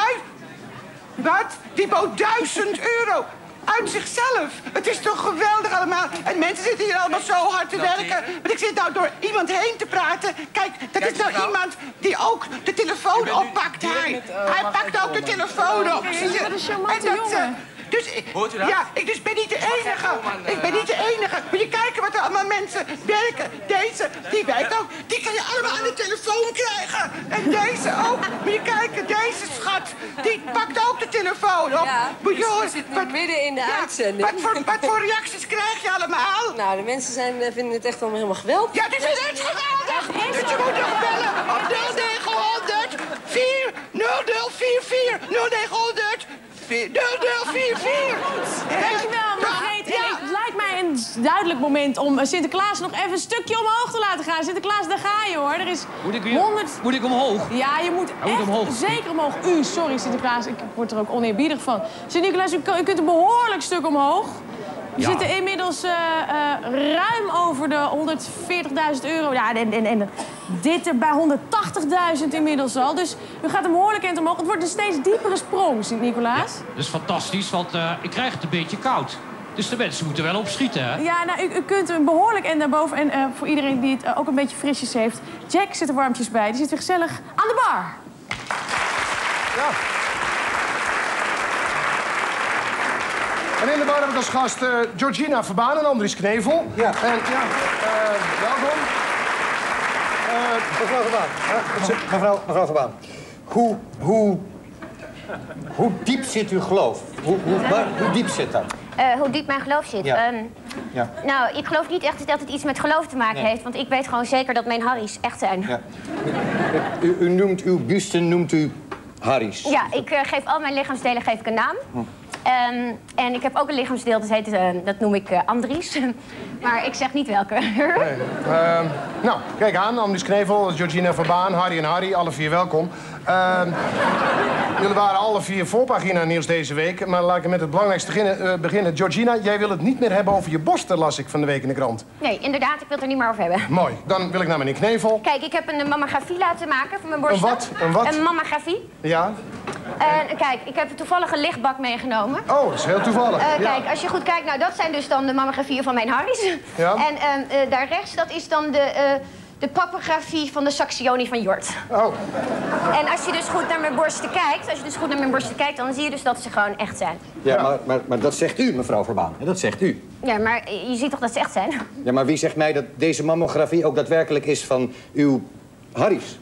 Wat? Die bood duizend euro. Uit zichzelf. Het is toch geweldig allemaal. En mensen zitten hier allemaal zo hard te werken. Want ik zit nou door iemand heen te praten. Kijk, dat is nou iemand die ook de telefoon oppakt. Hij, hij pakt ook de telefoon op. Zie je? Wat een charmante En dat, eh. Dus, ik- Hoort u dat? Ja, ik dus ben niet de enige. Ik ben niet de enige. Moet je kijken wat er allemaal mensen werken. Deze, die werkt ook. Die kan je allemaal aan de telefoon krijgen. En deze ook. Moet je kijken, deze schat. Die pakt telefoon op. Ja, Moet je dus horen, zitten wat- midden in de Ja, uitzending. Wat voor, wat voor reacties krijg je allemaal? Nou, de mensen zijn, eh, vinden het echt allemaal helemaal geweldig. Ja, dit is net geweldig! Dus je moet nog bellen op 0900 40044 0900 0044. Dankjewel, Margreet. En het lijkt mij een duidelijk moment om eh, Sinterklaas nog even een stukje omhoog te laten gaan. Sinterklaas, daar ga je hoor. Er is Moet ik, weer, 100... moet ik omhoog? Ja, je moet echt omhoog. zeker omhoog. U, sorry Sinterklaas, ik word er ook oneerbiedig van. Sint-Nicolaas, u, u kunt een behoorlijk stuk omhoog. We Ja. zitten inmiddels eh, eh, ruim over de 140.000 euro. Ja, en, en, en dit er bij 180.000 inmiddels al. Dus u gaat een behoorlijk eind omhoog. Het wordt een steeds diepere sprong, Sint-Nicolaas. Dat is fantastisch, want eh, ik krijg het een beetje koud. Dus de mensen moeten wel opschieten, hè? Ja, nou, u, u kunt een behoorlijk en daarboven. En eh, voor iedereen die het ook een beetje frisjes heeft. Jack zit er warmtjes bij. Die zit weer gezellig aan de bar. Ja. En in de bar heb ik als gast eh, Georgina Verbaan en Andries Knevel. Ja. En ja, eh, welkom. Mevrouw Verbaan. Mevrouw, mevrouw Verbaan. Hoe, hoe, hoe diep zit uw geloof? Hoe, hoe, waar- hoe diep zit dat? Eh, hoe diep mijn geloof zit. Ja. Ehm, Ja. nou, ik geloof niet echt dat het iets met geloof te maken Nee. heeft. Want ik weet gewoon zeker dat mijn Harry's echt zijn. Ja. U, u noemt uw buste noemt u Harry's. Ja, ik geef al mijn lichaamsdelen geef ik een naam. Hm. Ehm, en ik heb ook een lichaamsdeel, dat, heet, eh, dat noem ik eh, Andries. maar ik zeg niet welke. Nee. Ehm, nou, kijk aan. Andries Knevel, Georgina Verbaan, Harry en Harry. Alle vier welkom. Ehm, jullie waren alle vier voorpagina nieuws deze week. Maar laat ik met het belangrijkste beginnen. eh, beginnen. Georgina, jij wil het niet meer hebben over je borsten, las ik van de week in de krant. nee, inderdaad, ik wil het er niet meer over hebben. Mooi. Dan wil ik naar meneer Knevel. Kijk, ik heb een mammografie laten maken van mijn borsten. Een wat? Een wat? Een mammografie. Ja? En kijk, ik heb toevallig een lichtbak meegenomen. Oh, dat is heel toevallig. Eh, ja. Kijk, als je goed kijkt, nou dat zijn dus dan de mammografieën van mijn Harry's. Ja. En ehm, eh, daar rechts, dat is dan de, eh, de papografie van de Saxioni van Jort. Oh. En als je dus goed naar mijn borsten kijkt, als je dus goed naar mijn borsten kijkt, dan zie je dus dat ze gewoon echt zijn. Ja, maar, maar, maar dat zegt u, mevrouw Verbaan. Dat zegt u. Ja, maar je ziet toch dat ze echt zijn? Ja, maar wie zegt mij dat deze mammografie ook daadwerkelijk is van uw Harry's?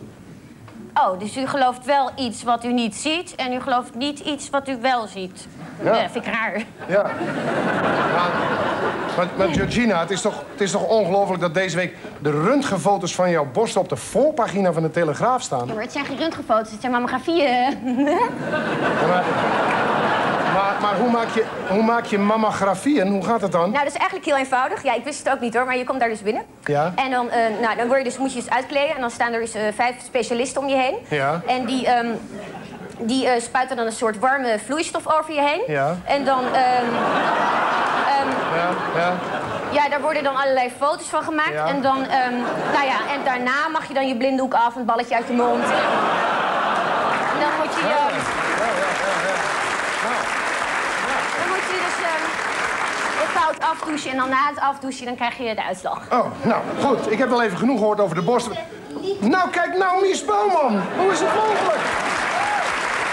Oh, dus u gelooft wel iets wat u niet ziet en u gelooft niet iets wat u wel ziet. Ja. Ja. vind ik raar. Ja. Maar, maar, maar Georgina, het is toch, het is toch ongelooflijk dat deze week de röntgenfoto's van jouw borsten op de voorpagina van de Telegraaf staan? Ja, maar het zijn geen röntgenfoto's, het zijn mammografieën. Ja, maar, maar, maar hoe, maak je, hoe maak je mammografieën? Hoe gaat het dan? Nou, dat is eigenlijk heel eenvoudig. Ja, ik wist het ook niet hoor, maar je komt daar dus binnen. Ja? En dan, eh, nou, dan word je dus, moet je dus uitkleden en dan staan er dus eh, vijf specialisten om je heen. Ja. En die, ehm, die eh, spuiten dan een soort warme vloeistof over je heen. Ja. En dan, ehm, ehm, Ja, ja. ja, daar worden dan allerlei foto's van gemaakt. Ja. En dan, nou ja, en daarna mag je dan je blinddoek af, een balletje uit je mond. En dan moet je dus ehm, je fout afdouchen en dan na het afdouchen dan krijg je de uitslag. Oh, nou, goed. Ik heb wel even genoeg gehoord over de borsten. Nou, kijk nou, Mies Bouwman. Hoe is het mogelijk?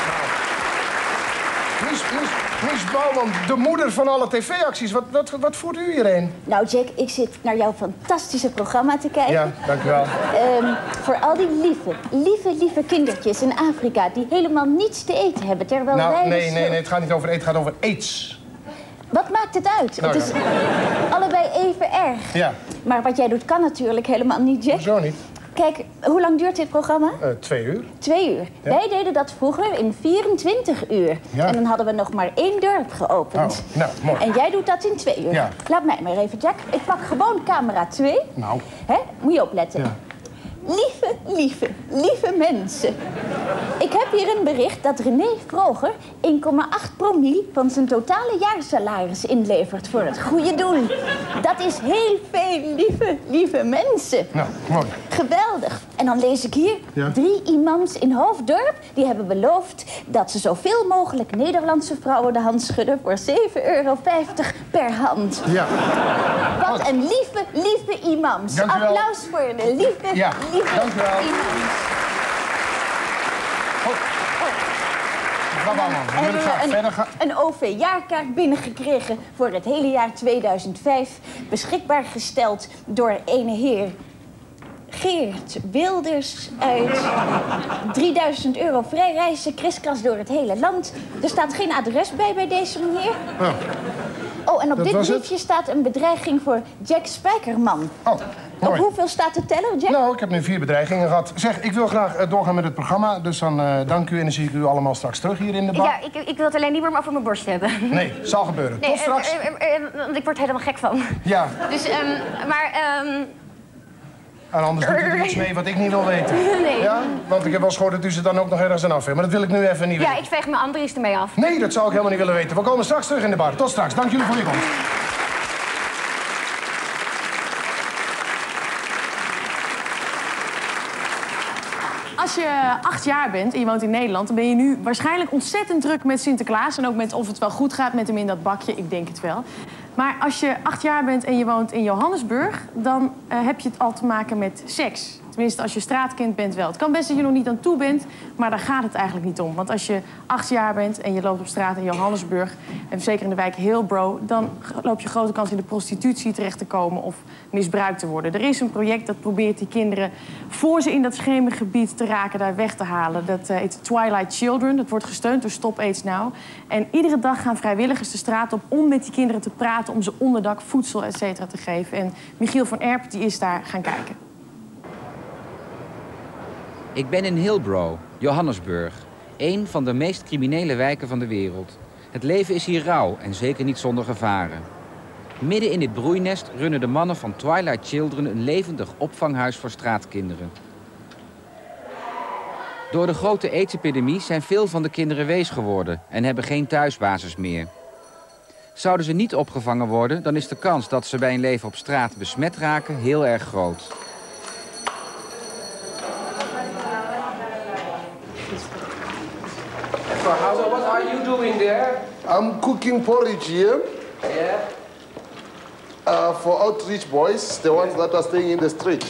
Nou. Mies, Mies, Mies Bouwman, de moeder van alle tv-acties. Wat, wat, wat voert u hierheen? Nou, Jack, ik zit naar jouw fantastische programma te kijken. Ja, dank u wel. Ehm, voor al die lieve, lieve, lieve kindertjes in Afrika die helemaal niets te eten hebben, terwijl wij Nou, dus, nee, nee, eh, nee, het gaat niet over eten, het gaat over aids. Wat maakt het uit? Nou, het is ja. allebei even erg. Ja, Maar wat jij doet kan natuurlijk helemaal niet, Jack. zo niet. Kijk, hoe lang duurt dit programma? Eh, twee uur. Twee uur. Ja. Wij deden dat vroeger in 24 uur. Ja. En dan hadden we nog maar één dorp geopend. Oh, nou, mooi. En jij doet dat in twee uur. Ja. Laat mij maar even, Jack. Ik pak gewoon camera 2. Nou. Hè? Moet je opletten. Lieve, lieve, lieve mensen. Ik heb hier een bericht dat René Vroger 1,8 promiel van zijn totale jaarsalaris inlevert voor het goede doel. Dat is heel veel lieve, lieve mensen. Nou, mooi. Geweldig. En dan lees ik hier, Ja. drie imams in Hoofddorp... die hebben beloofd dat ze zoveel mogelijk Nederlandse vrouwen de hand schudden... voor 7,50 euro per hand. Ja. Wat een lieve, lieve imams. Applaus voor de lieve, Ja, lieve dank u wel. imams. Mevrouw Bouwman, dan wil ik Hebben graag we verder gaan. een, een OV-jaarkaart binnengekregen voor het hele jaar 2005. Beschikbaar gesteld door ene heer Geert Wilders uit 3000 euro vrijreizen, kriskras door het hele land. Er staat geen adres bij bij deze meneer. Nou, Oh, en op Dat dit het? briefje staat een bedreiging voor Jack Spijkerman. Oh, Op mooi. hoeveel staat de teller, Jack? Nou, ik heb nu vier bedreigingen gehad. Zeg, ik wil graag eh, doorgaan met het programma. Dus dan eh, dank u en dan zie ik u allemaal straks terug hier in de bar. Ja, ik, ik wil het alleen niet meer over mijn borst hebben. Nee, zal gebeuren. Nee, Tot straks. eh, want ik word er helemaal gek van. Ja, Dus, ehm, maar, ehm, en anders doet u er iets mee wat ik niet wil weten. Nee. Ja? Want ik heb wel eens gehoord dat u ze dan ook nog ergens aan afvindt. Maar dat wil ik nu even niet ja, weten. ik veeg mijn Andries ermee af. Nee, dat zou ik helemaal niet willen weten. We komen straks terug in de bar. Tot straks. Dank jullie voor je komst. Als je acht jaar bent en je woont in Nederland... dan ben je nu waarschijnlijk ontzettend druk met Sinterklaas... en ook met of het wel goed gaat met hem in dat bakje. Ik denk het wel. Maar als je acht jaar bent en je woont in Johannesburg... dan eh, heb je het al te maken met seks. Tenminste, als je straatkind bent wel. Het kan best dat je nog niet aan toe bent, maar daar gaat het eigenlijk niet om. Want als je acht jaar bent en je loopt op straat in Johannesburg... en zeker in de wijk Hillbro... dan loop je grote kans in de prostitutie terecht te komen... of misbruikt te worden. Er is een project dat probeert die kinderen... voor ze in dat schemergebied te raken, daar weg te halen. Dat eh, heet Twilight Children. Dat wordt gesteund door Stop AIDS Now. En iedere dag gaan vrijwilligers de straat op... om met die kinderen te praten, om ze onderdak, voedsel, et cetera, te geven. En Michiel van Erp die is daar gaan kijken. Ik ben in Hillbrow, Johannesburg. Een van de meest criminele wijken van de wereld. Het leven is hier rauw en zeker niet zonder gevaren. Midden in dit broeinest runnen de mannen van Twilight Children een levendig opvanghuis voor straatkinderen. Door de grote aids-epidemie zijn veel van de kinderen wees geworden en hebben geen thuisbasis meer. Zouden ze niet opgevangen worden, dan is de kans dat ze bij een leven op straat besmet raken heel erg groot. So what are you doing there? I'm cooking porridge here Yeah. uh, for outreach boys, the ones that are staying in the street.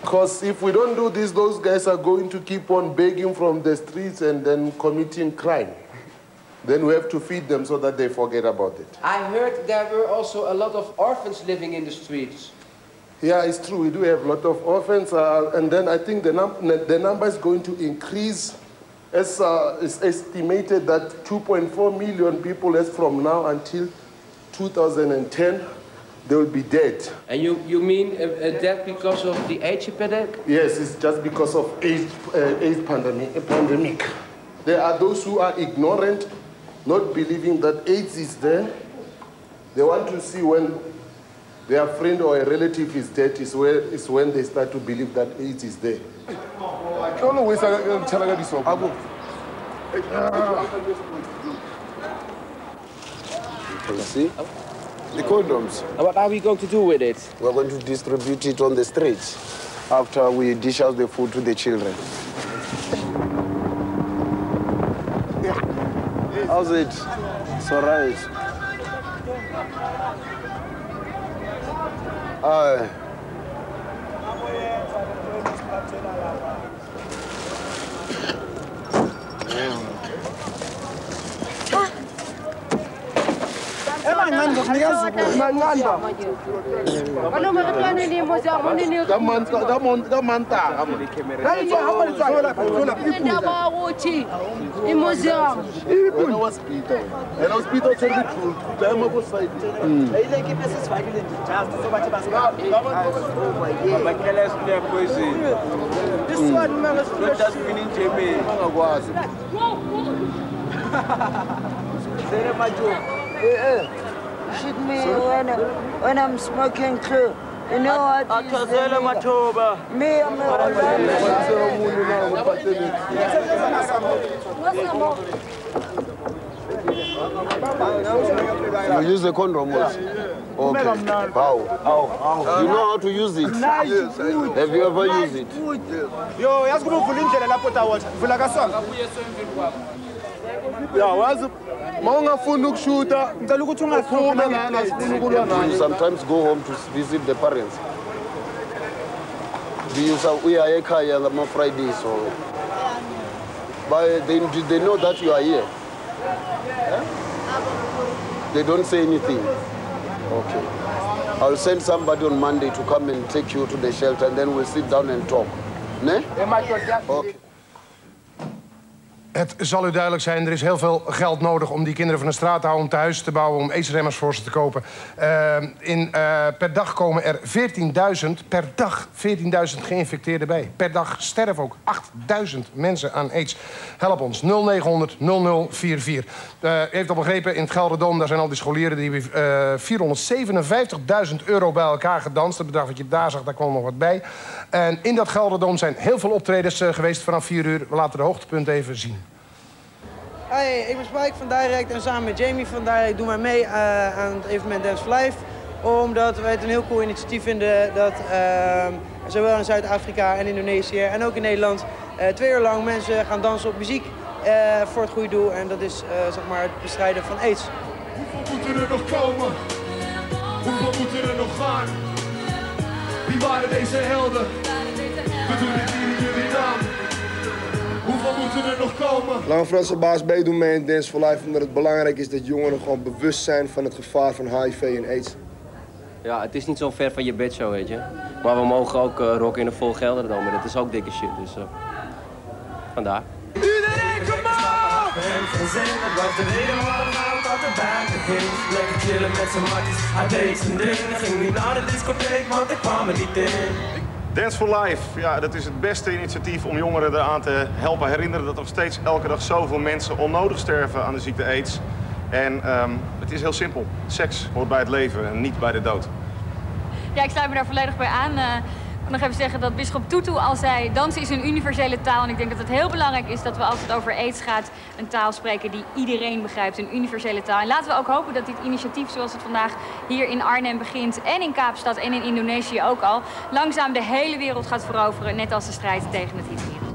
Because if we don't do this, those guys are going to keep on begging from the streets and then committing crime. Then we have to feed them so that they forget about it. I heard there were also a lot of orphans living in the streets. Yeah, it's true. We do have a lot of orphans, uh, and then I think the, num- the number is going to increase. As uh, it's estimated that 2.4 million people, as from now until 2010, they will be dead. And you, you mean uh, uh, that because of the AIDS epidemic? Yes, it's just because of AIDS, uh, AIDS pandemic, pandemic. There are those who are ignorant, not believing that AIDS is there. They want to see when their friend or a relative is dead is, where, is when they start to believe that AIDS is there. You see? The condoms. What are we going to do with it? We're going to distribute it on the streets after we dish out the food to the children. How's it? It's all right. Damn. Manganda, mnikazi manganda. Kalomo retwana ni moja honi ni. Da manta da monta da manta hamu. Da izo hamu ni tswa la kuzola pipu. Nda ba uchi. I moja. Ipu. Ena hospital. Hospital serve full. Da ma ko side. Ile ke pesa sifaki le just so bathi basa. Da bantu over here. Ba keles le poison. This one manga sifuna. Just finish jeme. Angakwazi. Sere majuku. Shoot me when, when I'm smoking. You know what? Me, I'm You use the condom also? Okay. How? How? You know how to use it? Have you ever used it? Yo, yazi kuba uvula indlela lapho tawona vula kasonga ya wazi ma ungafuni ukushuta ngicela ukuthi ungaphume lana sifuna ukulwa Do you naye sometimes go home to visit the parents? Do you sa- uya ekhaya ngama Fridays or but they, they know that you are here? Eh? They don't say anything. Okay. I'll send somebody on Monday to come and take you to the shelter and then we'll sit down and talk. Ne? Okay. Het zal u duidelijk zijn, er is heel veel geld nodig om die kinderen van de straat te houden, om te huizen te bouwen, om aidsremmers voor ze te kopen. Uh, in, uh, per dag komen er 14.000, per dag 14.000 geïnfecteerden bij. Per dag sterven ook 8.000 mensen aan aids. Help ons, 0900 0044. Uh, heeft al begrepen, in het Gelderdoom, daar zijn al die scholieren... die hebben 457.000 euro bij elkaar gedanst. Het bedrag wat je daar zag, daar kwam nog wat bij. En in dat Gelderdoom zijn heel veel optredens geweest vanaf 4 uur. We laten de hoogtepunten even zien. Hey, ik ben Spike van Direct en samen met Jamie van Direct doen wij mee uh, aan het evenement Dance for Life. Omdat wij het een heel cool initiatief vinden dat uh, zowel in Zuid-Afrika en Indonesië en ook in Nederland uh, twee uur lang mensen gaan dansen op muziek voor het goede doel. En dat is zeg maar het bestrijden van aids. Hoeveel moeten er nog komen? Hoeveel moeten er nog gaan? Wie waren deze helden? We doen hier. Hoeveel moeten er nog komen? Lange Franse baas B doen mee in Dance for Life omdat het belangrijk is dat jongeren gewoon bewust zijn van het gevaar van HIV en AIDS. Ja, het is niet zo ver van je bedshow, weet je. Maar we mogen ook uh, rocken in een vol Gelderdom en dat is ook dikke shit, dus uh, vandaar. Iedereen, kom op! Het was de reden waarom altijd bij me ging. Lekker chillen met zijn matjes, hij deed zijn ding. Ging niet naar de discotheek, want ik kwam er niet in. Dance for Life, ja, dat is het beste initiatief om jongeren eraan te helpen herinneren dat nog steeds elke dag zoveel mensen onnodig sterven aan de ziekte AIDS. En um, het is heel simpel. Seks hoort bij het leven en niet bij de dood. Ja, ik sluit me daar volledig bij aan. Ik nog even zeggen dat bischop Tutu al zei... dansen is een universele taal. En ik denk dat het heel belangrijk is dat we als het over aids gaat... een taal spreken die iedereen begrijpt, een universele taal. En laten we ook hopen dat dit initiatief zoals het vandaag hier in Arnhem begint... en in Kaapstad en in Indonesië ook al... langzaam de hele wereld gaat veroveren, net als de strijd tegen het HIV-virus.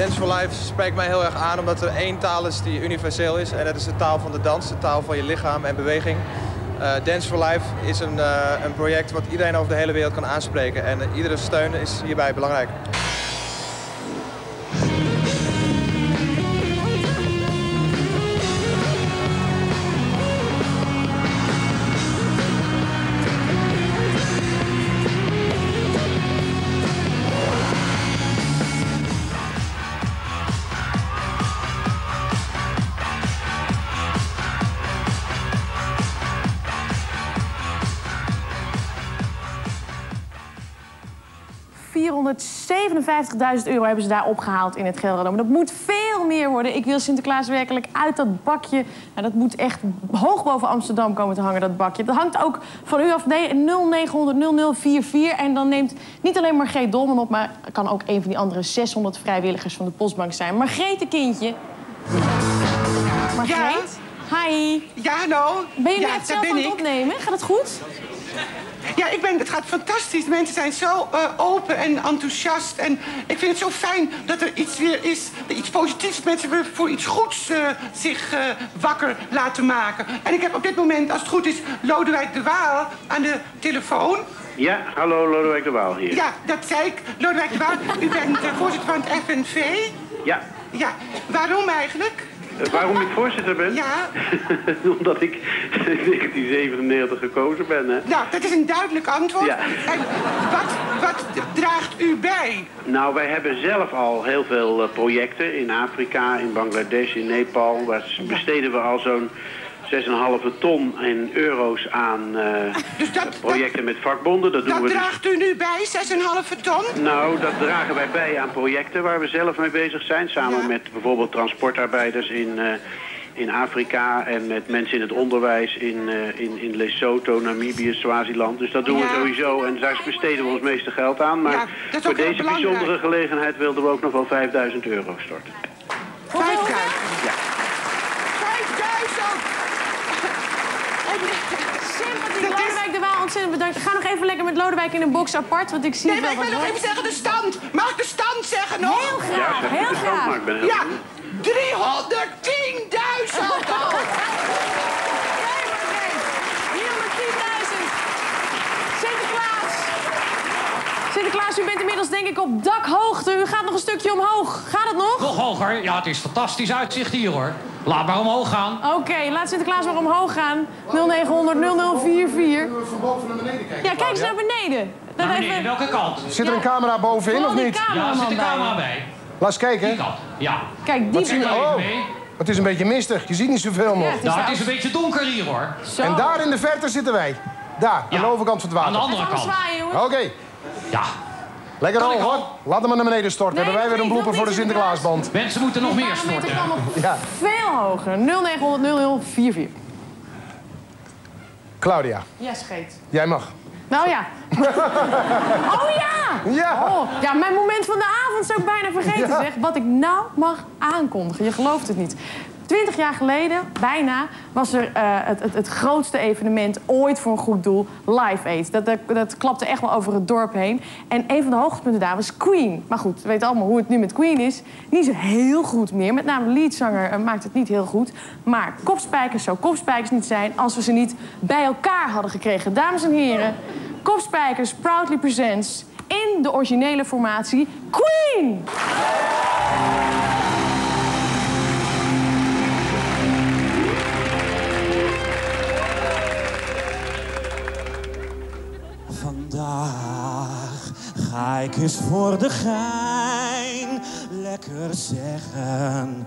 Dance for Life spreekt mij heel erg aan omdat er één taal is die universeel is. En dat is de taal van de dans, de taal van je lichaam en beweging. Uh, Dance for Life is een, uh, een project wat iedereen over de hele wereld kan aanspreken. En iedere steun is hierbij belangrijk. Euro hebben ze daar opgehaald in het Gelderdoom. Dat moet veel meer worden. Ik wil Sinterklaas werkelijk uit dat bakje. Nou, dat moet echt hoog boven Amsterdam komen te hangen, dat bakje. Dat hangt ook van u af. Nee, 0900 0044. En dan neemt niet alleen Margreet Dolman op... maar kan ook een van die andere 600 vrijwilligers van de Postbank zijn. Margreet, kindje. Margreet? Hi. Ja, hallo. Ben je ja, nu echt zelf ben aan het ik. opnemen? Gaat het goed? Ja, ik ben, het gaat fantastisch. Mensen zijn zo uh, open en enthousiast. En ik vind het zo fijn dat er iets weer is, iets positiefs. Mensen weer voor iets goeds uh, zich uh, wakker laten maken. En ik heb op dit moment, als het goed is, Lodewijk de Waal aan de telefoon. Ja, hallo Lodewijk de Waal hier. Ja, dat zei ik. Lodewijk de Waal, u bent voorzitter van het FNV. Ja. Ja, waarom eigenlijk? Waarom ik voorzitter ben? Ja. Omdat ik in 1997 gekozen ben, hè? Nou, dat is een duidelijk antwoord. Ja. En wat, wat draagt u bij? Nou, wij hebben zelf al heel veel uh, projecten in Afrika, in Bangladesh, in Nepal. Daar besteden we al zo'n 6,5 ton in euro's aan uh, dus dat, projecten met vakbonden. Dat, doen dat we draagt u nu bij, 6,5 ton? Dus... Nou, dat dragen wij bij aan projecten waar we zelf mee bezig zijn. Samen ja. met bijvoorbeeld transportarbeiders in, uh, in Afrika en met mensen in het onderwijs in, uh, in, in Lesotho, Namibië, Swaziland. Dus dat doen ja. we sowieso en daar besteden we ons meeste geld aan. Maar ja, voor deze bijzondere gelegenheid wilden we ook nog wel 5000 euro storten. 5000? Ja. 5000! Sympathiek, Ontzettend bedankt. Ik ga nog even lekker met Lodewijk in een box apart, want ik zie nee, wel maar ik wil nog even zeggen de stand. Mag ik de stand zeggen nog? Heel graag, ja, heel stand, graag. Maar ik ben heel ja, al! 310.000. Sinterklaas. Sinterklaas, u bent inmiddels denk ik op dakhoogte. U gaat nog een stukje omhoog. Gaat het nog? Nog hoger? Ja, het is fantastisch uitzicht hier hoor. Laat maar omhoog gaan. Oké, laat Sinterklaas maar omhoog gaan. 0900 0044. Van boven naar beneden kijken. Ja, kijk eens naar beneden. Dan Naar even- beneden, welke kant? Zit er een camera bovenin of die niet? Ja, er zit een camera bij. Laat eens kijken. Ja. Kijk, die Wat zie je? Kijk maar Oh, even mee. het is een beetje mistig. Je ziet niet zoveel nog. Ja, het is Nou, het is een beetje donker hier hoor. Zo. En daar in de verte zitten wij. Daar, aan de overkant van het Aan de water. andere kant. jongens. Ja. lekker al? hoor. Laat hem maar naar beneden storten. Nee, Hebben wij weer een nog voor de Sinterklaasband. Mensen moeten nog meer storten. kan nog Ja. veel hoger. 0900 0044. Claudia, Ja, scheet. jij mag. Nou ja. Oh ja! Ja. Oh, ja, mijn moment van de avond zou ik bijna vergeten, Ja. zeg. Wat ik nou mag aankondigen. Je gelooft het niet. Twintig jaar geleden, bijna, was er eh, het, het, het grootste evenement ooit voor een goed doel, Live Aid. Dat, dat, klapte echt wel over het dorp heen. En een van de hoogtepunten daar was Queen. Maar goed, we weten allemaal hoe het nu met Queen is. Niet zo heel goed meer. Met name leadzanger eh, maakt het niet heel goed. Maar kopspijkers zou kopspijkers niet zijn als we ze niet bij elkaar hadden gekregen. Dames en heren, Kopspijkers proudly presents in de originele formatie Queen! Vandaag ga ik eens voor de gein lekker zeggen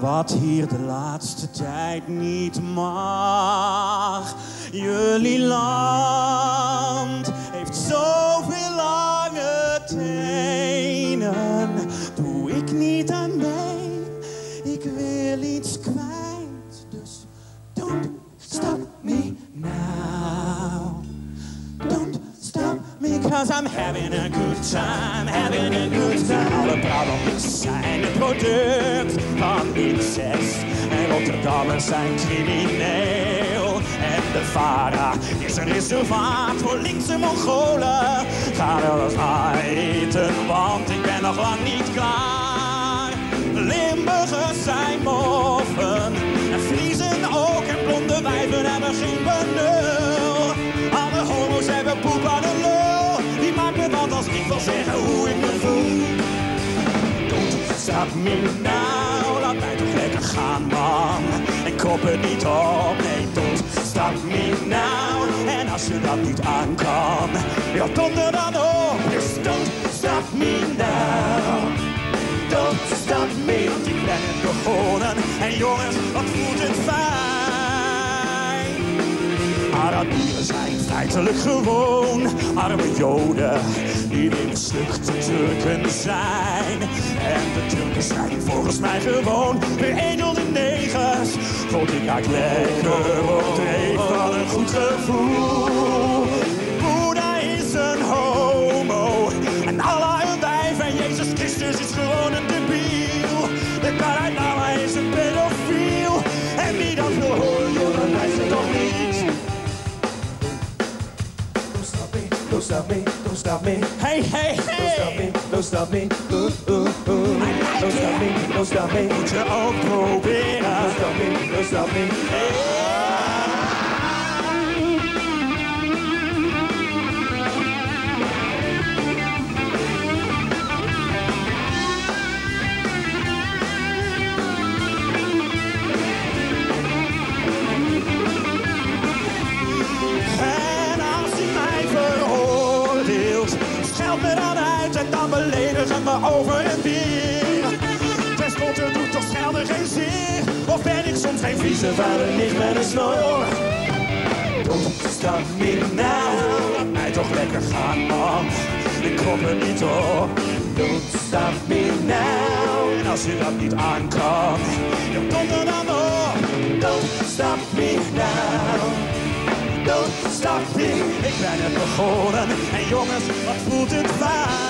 wat hier de laatste tijd niet mag. Jullie land heeft zoveel lange tenen, doe ik niet aan mee. Ik wil iets kwijt, dus don't stop cause I'm having a good time, having a good time. Alle Brabanders zijn het product van incest. En Rotterdammers zijn crimineel. En de Vara is een reservaat voor linkse Mongolen. Ga er eens eten, want ik ben nog lang niet klaar. Limburgers zijn moffen. En Friesen ook. En blonde wijven hebben geen benul. Alle homo's hebben poep aan hun lul. Wil zeggen hoe ik me voel. Don't stop me now. Laat mij toch lekker gaan, man. En kop het niet op. Nee, don't stop me now. En als je dat niet aan kan, ja, kom er dan op. Dus don't stop me now. Don't stop me, want ik ben het begonnen. En jongens, wat voelt het fijn. Arabieren zijn feitelijk gewoon arme joden die weer mislukte Turken zijn. En de Turken zijn volgens mij gewoon weer edelde negers. Vond ik uit lekker dreef van een goed gevoel. Stop me, don't stop me. Hey, hey, hey. Don't stop me, don't stop me. Ooh, ooh, ooh. Don't stop me, don't stop me. Je ook proberen. Don't stop me, don't stop me. En me over en weer. Ten slotte doet toch schelden geen zeer, of ben ik soms geen vieze vuile nicht met een snor? Don't stop me now, laat mij toch lekker gaan man, ik kom er niet op. Don't stop me now, en als je dat niet aan kan, dan kom er dan op. Don't stop me now. Don't stop me. Ik ben het begonnen. En jongens, wat voelt het fijn.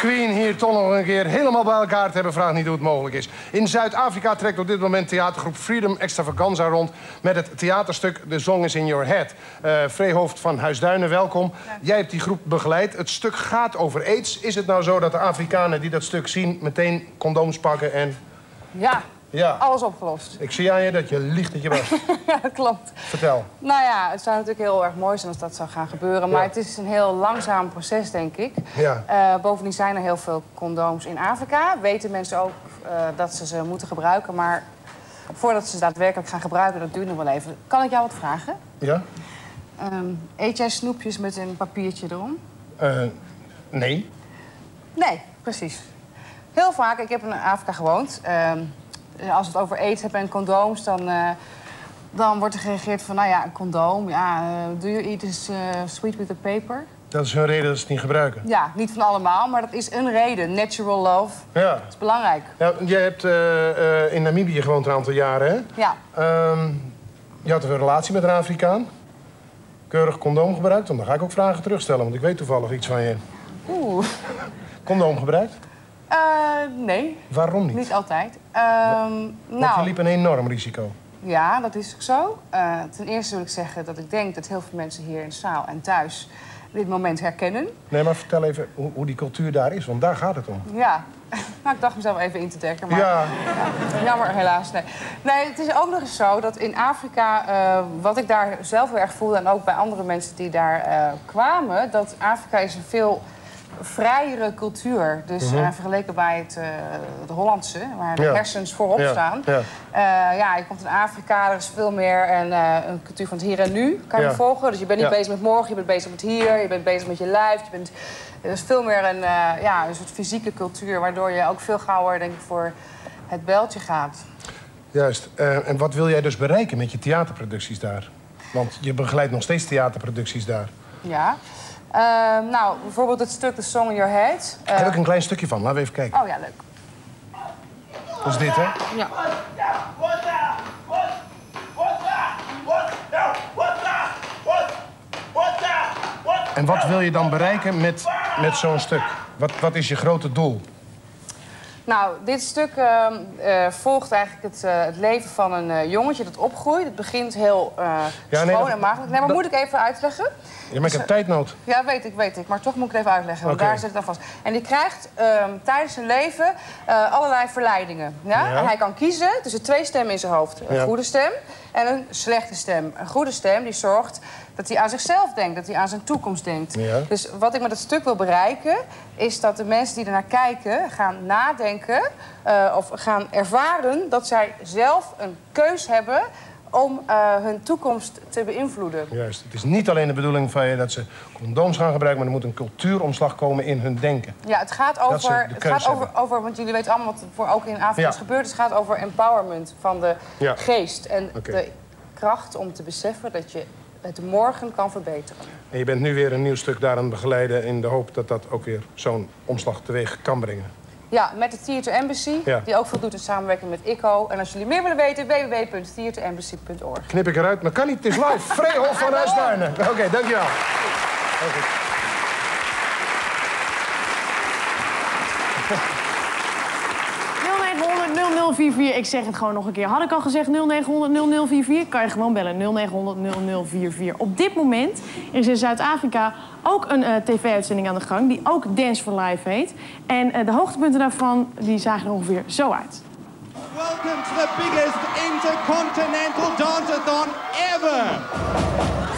Queen hier toch nog een keer helemaal bij elkaar te hebben. Vraag niet hoe het mogelijk is. In Zuid-Afrika trekt op dit moment theatergroep Freedom Extravaganza rond... met het theaterstuk The Song is in Your Head. Eh Vreehoofd van Huisduinen, welkom. Jij hebt die groep begeleid. Het stuk gaat over aids. Is het nou zo dat de Afrikanen die dat stuk zien... meteen condooms pakken en... Ja, Ja, alles opgelost. ik zie aan je dat je liegt dat je was. ja, dat klopt. Vertel. Nou ja, het zou natuurlijk heel erg mooi zijn als dat zou gaan gebeuren. Maar Ja. het is een heel langzaam proces, denk ik. Ja. Eh, bovendien zijn er heel veel condooms in Afrika. Weten mensen ook eh, dat ze ze moeten gebruiken. Maar voordat ze ze daadwerkelijk gaan gebruiken, dat duurt nog wel even. Kan ik jou wat vragen? Ja? Ehm, eet jij snoepjes met een papiertje erom? Eh, nee. Nee, precies. Heel vaak, ik heb in Afrika gewoond. ehm, als we het over aids hebben en condooms, dan, eh, dan wordt er gereageerd van... nou ja, een condoom, ja, eh, do you eat this eh, sweet with a paper? Dat is hun reden dat ze het niet gebruiken. Ja, niet van allemaal, maar dat is een reden. Natural love, Ja. dat is belangrijk. ja jij hebt eh, eh, in Namibië gewoond een aantal jaren, hè? Ja. Ehm, je had een relatie met een Afrikaan. Keurig condoom gebruikt. Dan ga ik ook vragen terugstellen, want ik weet toevallig iets van je. Oeh. Condoom gebruikt? Eh, nee. Waarom niet? Niet altijd. Ehm, Want je nou, liep een enorm risico. ja, dat is ook zo. Eh, ten eerste wil ik zeggen dat ik denk dat heel veel mensen hier in de zaal en thuis dit moment herkennen. Nee, maar vertel even hoe, hoe die cultuur daar is, want daar gaat het om. Ja, nou, ik dacht mezelf even in te dekken, maar Ja. ja, jammer helaas. Nee. nee, het is ook nog eens zo dat in Afrika, eh, wat ik daar zelf heel erg voelde... en ook bij andere mensen die daar kwamen... dat Afrika is een veel vrijere cultuur. Dus Mhm. eh, vergeleken bij het, eh, het Hollandse, waar de Ja. hersens voorop Ja, staan. ja. Eh, ja, je komt in Afrika, er is veel meer een, een cultuur van het hier en nu. Kan je volgen? Dus je bent niet bezig met morgen, je bent bezig met hier, je bent bezig met je lijf. Je bent, er is veel meer een, ja, een soort fysieke cultuur, waardoor je ook veel gauwer denk ik, voor het beltje gaat. Juist. En wat wil jij dus bereiken met je theaterproducties daar? Want je begeleidt nog steeds theaterproducties daar. Ja. Eh, nou, bijvoorbeeld het stuk The Song in Your Head. Daar Eh, heb ik een klein stukje van. Laten we even kijken. Oh ja, leuk. Dat is dit, hè? Ja. En wat wil je dan bereiken met, met zo'n stuk? Wat, wat is je grote doel? Nou, dit stuk ehm, eh, volgt eigenlijk het, eh, het leven van een eh, jongetje dat opgroeit. Het begint heel nee, schoon dat- en makkelijk. Nee, maar dat- moet ik even uitleggen? Ja, maar ik heb tijdnood. Ja, weet ik, weet ik. Maar toch moet ik het even uitleggen, want Oké. daar zit het aan vast. En die krijgt ehm, tijdens zijn leven allerlei verleidingen. Ja? Ja. En hij kan kiezen tussen twee stemmen in zijn hoofd. Een Ja. goede stem en een slechte stem. Een goede stem die zorgt dat hij aan zichzelf denkt, dat hij aan zijn toekomst denkt. Ja. Dus wat ik met het stuk wil bereiken, is dat de mensen die ernaar kijken gaan nadenken eh, of gaan ervaren dat zij zelf een keus hebben om eh, hun toekomst te beïnvloeden. Juist. Het is niet alleen de bedoeling van je dat ze condooms gaan gebruiken... maar er moet een cultuuromslag komen in hun denken. Ja, het gaat Dat over, het gaat over, over, want jullie weten allemaal wat er voor ook in Afrika Ja. is gebeurd. Het gaat over empowerment van de Ja. geest en de kracht om te beseffen dat je het morgen kan verbeteren. En je bent nu weer een nieuw stuk daar aan het begeleiden... in de hoop dat dat ook weer zo'n omslag teweeg kan brengen. Ja, met de Theater Embassy, Ja. die ook veel doet in samenwerking met ICO. En als jullie meer willen weten, www.theaterembassy.org. Knip ik eruit, maar kan niet, het is live. Vreehof van Huisduinen. Oké, dankjewel. Heel goed. 0900 0044. Ik zeg het gewoon nog een keer. Had ik al gezegd 0900 0044? Kan je gewoon bellen. 0900 0044. Op dit moment is in Zuid-Afrika ook een eh, tv-uitzending aan de gang... die ook Dance for Life heet. En eh, de hoogtepunten daarvan die zagen er ongeveer zo uit. Welcome to the biggest intercontinental dance-a-thon ever!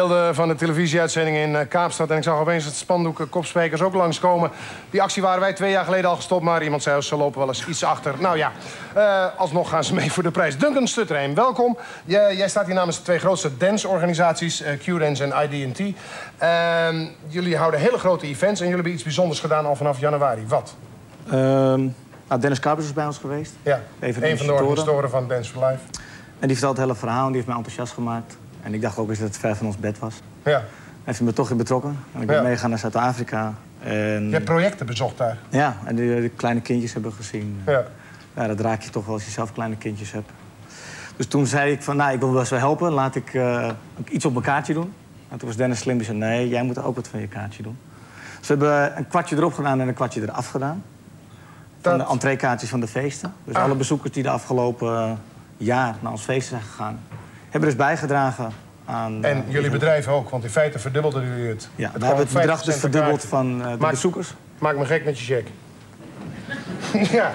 Beelden van de televisieuitzending in eh, Kaapstad. En ik zag opeens het spandoek eh, Kopspijkers ook langskomen. Die actie waren wij twee jaar geleden al gestopt. Maar iemand zei, oh, ze lopen wel eens iets achter. Nou ja, eh, alsnog gaan ze mee voor de prijs. Duncan Stutterheim, welkom. Jij, jij staat hier namens de twee grootste danceorganisaties. eh Q-Dance en IDT. Ehm, jullie houden hele grote events. En jullie hebben iets bijzonders gedaan al vanaf januari. Wat? Ehm, nou, Dennis Kuipers is bij ons geweest. Ja, Een van een van de organisatoren van Dance for Life. En die vertelt het hele verhaal en die heeft mij enthousiast gemaakt. En ik dacht ook eens dat het ver van ons bed was. Ja. Hij heeft me toch in betrokken. En ik ben Ja. meegegaan naar Zuid-Afrika. En... Je hebt projecten bezocht daar. Ja, en de, de kleine kindjes hebben gezien. Ja. ja, dat raak je toch wel als je zelf kleine kindjes hebt. Dus toen zei ik van, nou, ik wil wel helpen. Laat ik eh, iets op mijn kaartje doen. En toen was Dennis slim. Die zei, nee, jij moet ook wat van je kaartje doen. Ze hebben een kwartje erop gedaan en een kwartje eraf gedaan. Van de entreekaartjes van de feesten. Dus Ah. alle bezoekers die de afgelopen jaar naar ons feest zijn gegaan... hebben dus bijgedragen aan... En eh, jullie bedrijf ook, want in feite verdubbelden jullie het. Ja, Het we hebben het bedrag dus 50% verdubbeld van eh, de Maak- bezoekers. Maak me gek met je check. ja.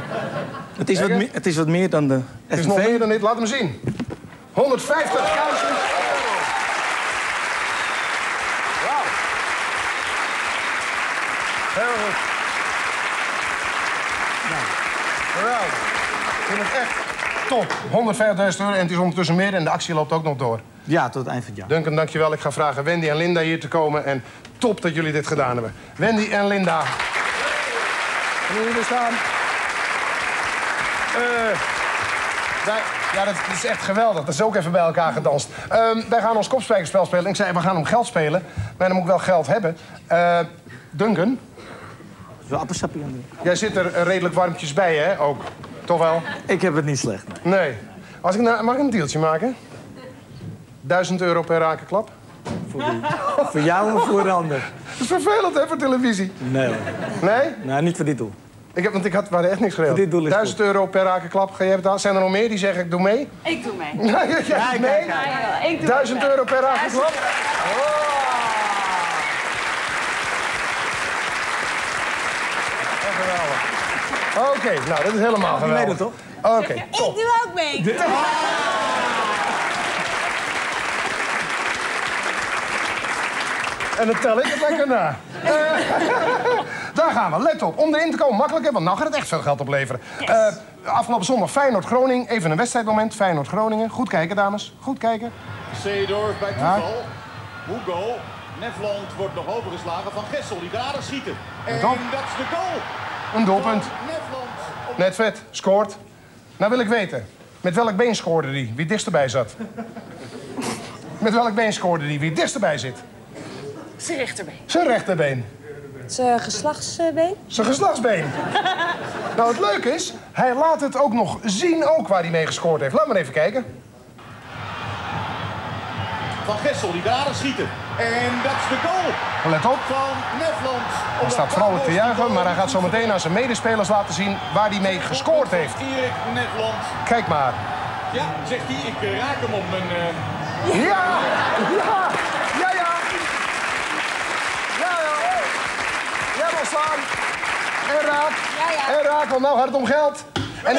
Het is, wat meer, het is wat meer dan de Het is nog meer dan dit, laat hem zien. 150.000 euro. Wauw. Heel goed. Nou, geweldig. Ik vind het echt top. 150.000 euro en het is ondertussen meer en de actie loopt ook nog door. Ja, tot het eind van het jaar. Duncan, dankjewel. Ik ga vragen Wendy en Linda hier te komen. En top dat jullie dit gedaan hebben. Wendy en Linda. Kunnen jullie er staan? Eh, wij- ja, dat is echt geweldig. Dat is ook even bij elkaar gedanst. Ehm, wij gaan ons kopspijkerspel spelen. Ik zei, we gaan om geld spelen. Maar dan moet ik wel geld hebben. Eh, Duncan, appelsapje aan doen. jij zit er redelijk warmpjes bij, hè? Ook. Toch wel? Ik heb het niet slecht. Nee. Als ik nou, mag ik een deeltje maken? 1000 euro per rakenklap? Voor, die- voor jou of voor de ander? Dat is vervelend, hè, voor televisie. Nee hoor. Nee? Nou, niet voor dit doel. Ik heb, want ik had, we hadden echt niks geregeld. Voor dit doel is 1000 euro per rakenklap. Ga jij betalen? Zijn er nog meer die zeggen, ik doe mee? Ik doe mee. Ja, ik- mee? ja, ja, ja. Ik doe 1000 mee. euro per rakenklap? Oh, geweldig. Oké, nou, dat is helemaal geweldig. meedoen, toch? Oké, Ik top. doe ook mee. En dan tel ik het lekker na. Eh, daar gaan we, let op. Om erin te komen, makkelijk, hè, want nou gaat het echt veel geld opleveren. Eh, afgelopen zondag Feyenoord-Groningen. Even een wedstrijdmoment. Feyenoord-Groningen. Goed kijken, dames. Goed kijken. Seedorf bij Ja. toeval. Hugo. Nefland wordt nog overgeslagen van Gessel. Die daar schieten. En dat is de goal. Een doelpunt. Net vet. Scoort. Nou wil ik weten, met welk been scoorde die? Wie het dichtst erbij zat? met welk been scoorde die? Wie het dichtst erbij zit? Zijn rechterbeen. Zijn rechterbeen. Zijn geslachtsbeen. Zijn geslachtsbeen. nou, het leuke is, hij laat het ook nog zien ook waar hij mee gescoord heeft. Laat maar even kijken. Van Gessel die daar schieten. En dat is de goal Let op. van Nefland. Hij staat vrolijk te juichen, maar hij gaat zo meteen aan zijn medespelers laten zien waar hij mee gescoord heeft. Erik Nefland. Kijk maar. Ja, zegt hij, ik raak hem op mijn... eh, Ja! Ja! Ja, ja! Ja, ja! Jij wil slaan. En raak. En raak, want nou gaat het om geld. En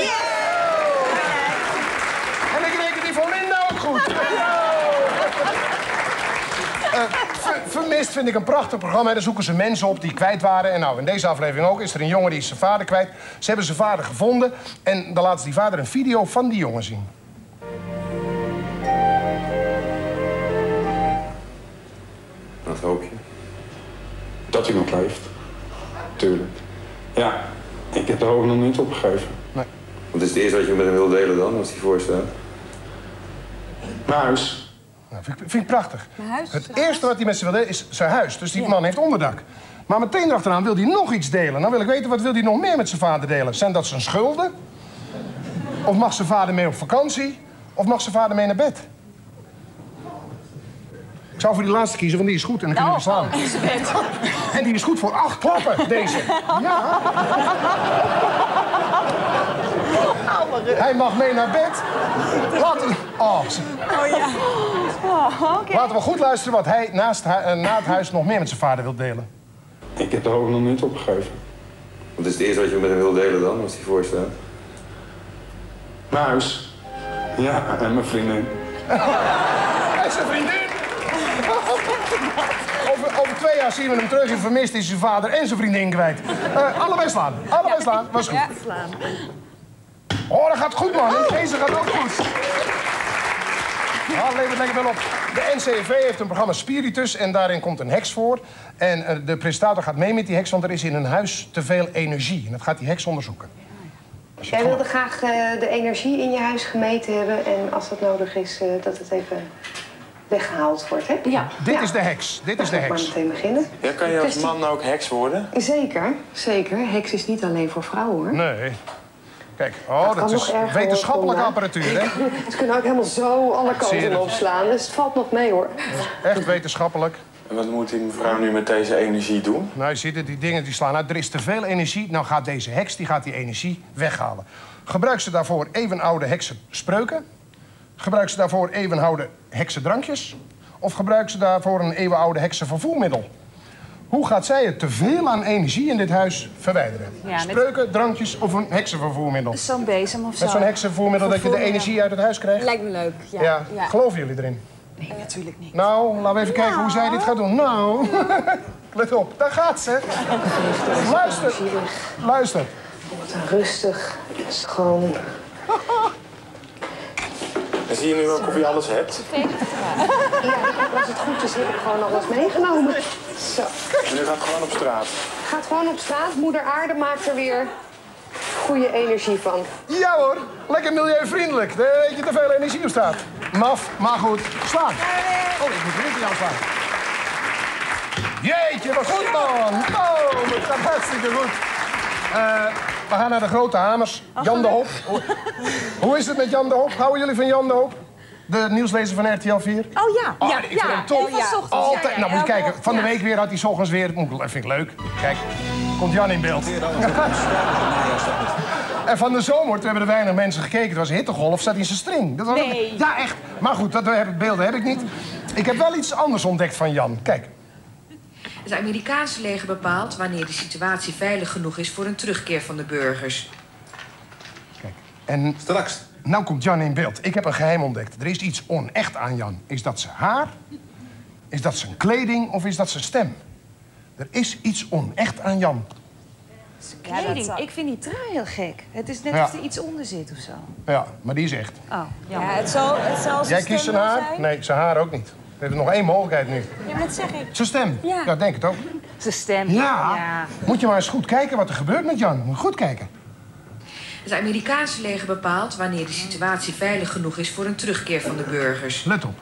ik reken die voor Linda ook goed. Eh, ver- vermist vind ik een prachtig programma. Daar zoeken ze mensen op die kwijt waren. En nou, in deze aflevering ook is er een jongen die is zijn vader kwijt. Ze hebben zijn vader gevonden. En dan laten ze die vader een video van die jongen zien. Dat hoop je. Dat hij nog leeft. Tuurlijk. Ja, ik heb de hoop nog niet opgegeven. Wat is het eerste wat je met hem wil delen dan, als hij voor staat? Mijn huis. Nou, vind, ik, vind ik prachtig. Huis? Het eerste wat hij met ze wil delen is zijn huis. Dus die man heeft onderdak. Maar meteen achteraan wil hij nog iets delen. Dan wil ik weten, wat wil hij nog meer met zijn vader delen? Zijn dat zijn schulden? Of mag zijn vader mee op vakantie? Of mag zijn vader mee naar bed? Ik zou voor die laatste kiezen, want die is goed en dan kunnen we slaan. En die is goed voor acht klappen, deze. Ja. Hij mag mee naar bed. Laten, oh, Oh ja. Oh. Laten we goed luisteren wat hij naast hu- eh, na het huis nog meer met zijn vader wil delen. Ik heb de hoop nog niet opgegeven. Wat is het eerste wat je met hem wil delen dan, als hij voor staat? Mijn huis. Ja, en mijn vriendin. Is een vriendin. Over, over twee jaar zien we hem terug in vermist is zijn vader en zijn vriendin kwijt. Eh, allebei slaan. Allebei slaan. Was goed. Ja, slaan. Oh, dat gaat goed, man. Deze gaat ook goed. Ah, levert lekker wel op. De NCV heeft een programma Spiritus en daarin komt een heks voor. En eh, de presentator gaat mee met die heks, want er is in een huis te veel energie. En dat gaat die heks onderzoeken. Jij wilde graag eh, de energie in je huis gemeten hebben. En als dat nodig is, eh, dat het even weggehaald wordt, hè? Ja. Dit is de heks. Dit is de Maar heks. meteen beginnen. Ja, kan je als man ook heks worden? Zeker, zeker. Heks is niet alleen voor vrouwen, hoor. Nee. Kijk, Dat oh, dat is wetenschappelijke apparatuur, hè? Ze kunnen ook helemaal zo alle kanten dat? opslaan. Dus het valt nog mee, hoor. Echt wetenschappelijk. En wat moet die mevrouw nu met deze energie doen? Nou, je ziet het, die dingen die slaan uit. Er is te veel energie. Nou gaat deze heks die gaat die energie weghalen. Gebruik ze daarvoor eeuwenoude heksenspreuken? Gebruik ze daarvoor eeuwenoude heksendrankjes? Of gebruik ze daarvoor een eeuwenoude heksenvervoermiddel? Hoe gaat zij het teveel aan energie in dit huis verwijderen? Ja, met- Spreuken, drankjes of een heksenvervoermiddel? Zo'n bezem of zo. Met zo'n heksenvervoermiddel dat je de energie uit het huis krijgt? Lijkt me leuk, ja. Ja. Geloven jullie erin? Nee, natuurlijk niet. Nou, laten we even kijken hoe zij dit gaat doen. Nou, let op, daar gaat ze. Luister, luister. Rustig, schoon. En zie je nu ook of je alles hebt? Ja, als het goed is, heb ik gewoon alles meegenomen. Zo. En nu gaat gewoon op straat. Gaat gewoon op straat. Moeder Aarde maakt er weer goede energie van. Ja hoor, lekker milieuvriendelijk. Daar weet je te veel energie op staat. Maf, maar goed. Slaan. Oh, ik moet er niet aan slaan. Jeetje, wat goed man. Oh, dat gaat hartstikke goed. Eh, we gaan naar de grote hamers. Jan de Hoop. Hoe, is het met Jan de Hoop? Houden jullie van Jan de Hoop? De nieuwslezer van RTL 4? Oh ja, Oh, ja, ik vind ja. hem top. Ja, Altijd. ja, nou, moet je kijken. Van de week weer had hij 's ochtends weer... Dat vind ik leuk. Kijk, komt Jan in beeld. En van de zomer, toen hebben er weinig mensen gekeken. Het was een hittegolf, zat hij in zijn string. Dat was Nee. Ja, echt. Maar goed, dat beelden heb ik niet. Ik heb wel iets anders ontdekt van Jan. Kijk. Het Amerikaanse leger bepaalt wanneer de situatie veilig genoeg is voor een terugkeer van de burgers. En straks. Nou komt Jan in beeld. Ik heb een geheim ontdekt. Er is iets onecht aan Jan. Is dat zijn haar? Is dat zijn kleding? Of is dat zijn stem? Er is iets onecht aan Jan. Kleding. Ik vind die trui heel gek. Het is net Ja. alsof er iets onder zit of zo. Ja, maar die is echt. Oh, ja, het zal, het zal Jij zijn kiest zijn haar? zijn. Nee, zijn haar ook niet. We hebben nog één mogelijkheid nu. Ja, maar dat zeg ik. Zijn stem? Ja. Ja, denk het ook. Zijn stem. Ja. Moet je maar eens goed kijken wat er gebeurt met Jan. Moet je goed kijken. Het Amerikaanse leger bepaalt wanneer de situatie veilig genoeg is voor een terugkeer van de burgers. Let op.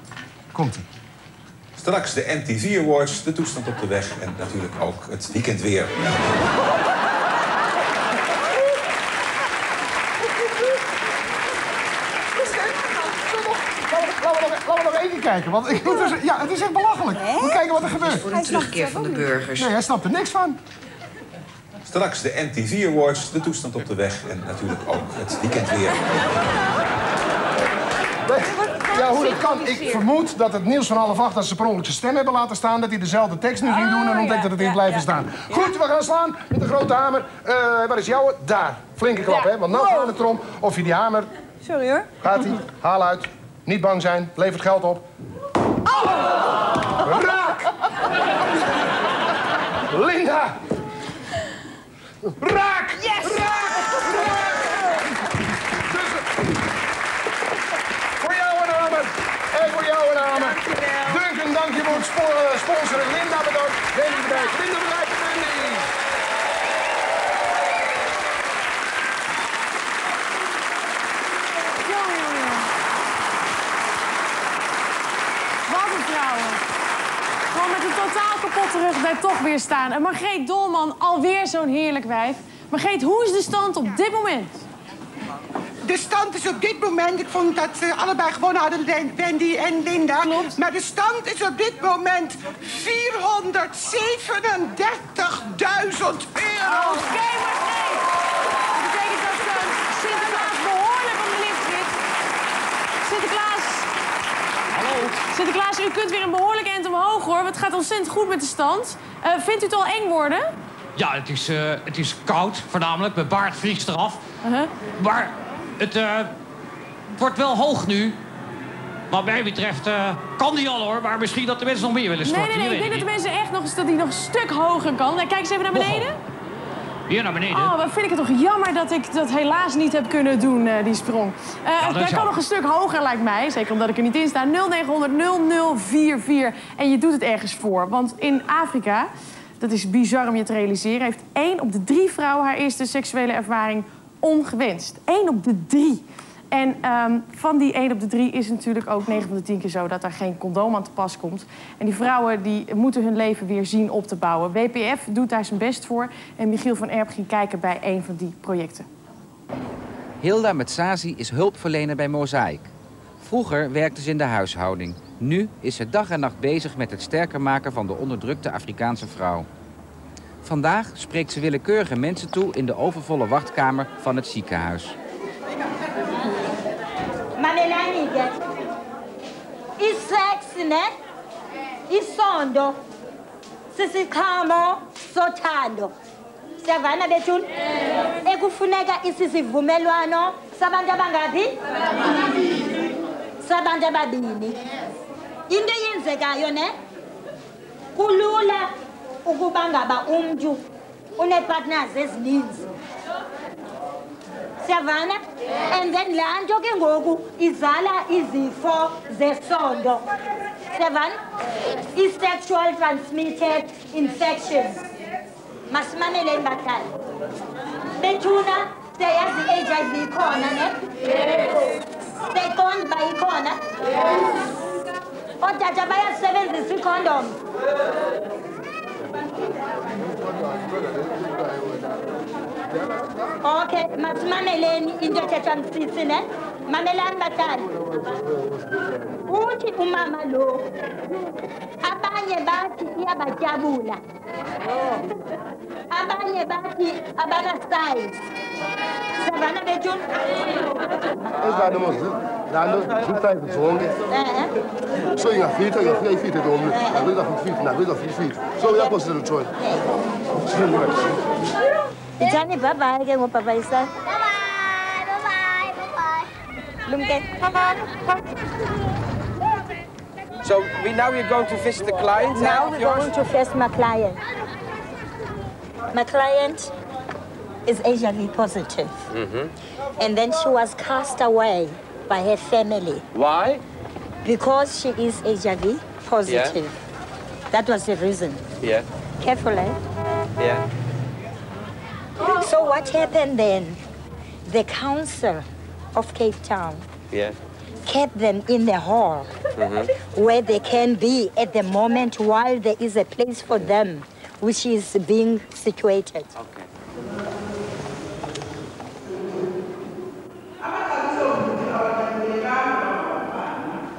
Komt-ie. Straks de MTV Awards, de toestand op de weg en natuurlijk ook het weekendweer. Laten we nog, laten we nog één keer kijken. Want ik moet dus, ja, het is echt belachelijk. Moet kijken wat er gebeurt. Voor een terugkeer van de burgers. Nee, hij snapt er niks van. Straks de MTV Awards, de toestand op de weg en natuurlijk ook het weekendweer. Ja, hoe dat kan. Ik vermoed dat het nieuws van half acht... dat ze per ongeluk zijn stem hebben laten staan... dat hij dezelfde tekst nu ging doen en ontdekte dat hij is blijven staan. Goed, we gaan slaan met de grote hamer. Eh, waar is jouw? Daar. Flinke klap, hè? Want nou het erom of je die hamer... Sorry hoor. Gaat hij? Haal uit. Niet bang zijn. Levert geld op. Raak! Linda! Raak! Yes! Voor jou een hamer. En voor jou een hamer. Duncan, dank je voor het eh, sponsoren. Linda bedankt. Wendy bedankt. Linda bedankt. Wendy. Jongen, jongen. Wat een vrouwen. Een totaal kapotte rug bij toch weer staan. En Margreet Dolman, alweer zo'n heerlijk wijf. Margreet, hoe is de stand op dit moment? De stand is op dit moment, ik vond dat ze allebei gewonnen hadden, Wendy en Linda. Klopt. Maar de stand is op dit moment 437.000 euro. Oké, Margreet. Dat betekent dat eh, Sinterklaas behoorlijk op de lift zit. Sinterklaas. Hallo. Sinterklaas, u kunt weer een behoorlijk eind omhoog hoor. Het gaat ontzettend goed met de stand. Eh, vindt u het al eng worden? Ja, het is, eh, het is koud, voornamelijk. Mijn baard vliegt eraf. Uh-huh. Maar het eh, wordt wel hoog nu. Wat mij betreft kan die al hoor, maar misschien dat de mensen nog meer willen Nee, storten. nee, nee. je Ik denk dat de mensen echt nog dat hij nog een stuk hoger kan. Nou, Kijk eens even naar beneden. Hier naar beneden. Oh, wat vind ik het toch jammer dat ik dat helaas niet heb kunnen doen, eh, die sprong. Eh Ja, dat jij kan nog een stuk hoger, lijkt mij. Zeker omdat ik er niet in sta. 0900 0044. En je doet het ergens voor. Want in Afrika, dat is bizar om je te realiseren... heeft één op de drie vrouwen haar eerste seksuele ervaring ongewenst. Eén op de drie. En ehm, van die 1 op de 3 is natuurlijk ook 9 van de 10 keer zo dat er geen condoom aan te pas komt. En die vrouwen die moeten hun leven weer zien op te bouwen. WPF doet daar zijn best voor. En Michiel van Erp ging kijken bij een van die projecten. Hilda Metsazi is hulpverlener bij Mozaïek. Vroeger werkte ze in de huishouding. Nu is ze dag en nacht bezig met het sterker maken van de onderdrukte Afrikaanse vrouw. Vandaag spreekt ze willekeurige mensen toe in de overvolle wachtkamer van het ziekenhuis. Mamelani ke? Isex ne? Isondo? Sisiqhamo sothando. Siyavana bethuni ekufuneka isisivumelwano sabantu abangaphi? Sabantu ababini. Into eyenzekayo ne? Kulula ukuba ngaba umntu uneepartners ezininzi. Siyavana and then laa nto ke ngoku izala izifo zesondo. Siyavana i-sexual transmitted infections masimameleni bahlali bethuna siyayazi i-h i v ikhona ne? Siyayiqonda uba ikhona ootata bayasebenzisa ikhondom okay masimameleni into ethethwa msisi ne mamelani bahlali uthi umama lo abanye bathi iyabatyabula abanye bathi abana-size savana bethu? Ezilaa mo laa nto ziisayizi zonke. So ingafitha ingafika ifithe nomnye nazo izafika ifithe nazo izafika ifithe so uyaphosela utshoyo njani bhabhayi ke ngobhabhayisana So we, now we're going to visit the client now of we're yours. going to face my client my client is hiv positive Mhm. and then she was cast away by her family Why? because she is hiv positive Yeah. that was the reason Yeah. careful eh Yeah. So what happened then? The council of Cape Town Yeah. kept them in the hall Mhm. where they can be at the moment while there is a place for them which is being situated.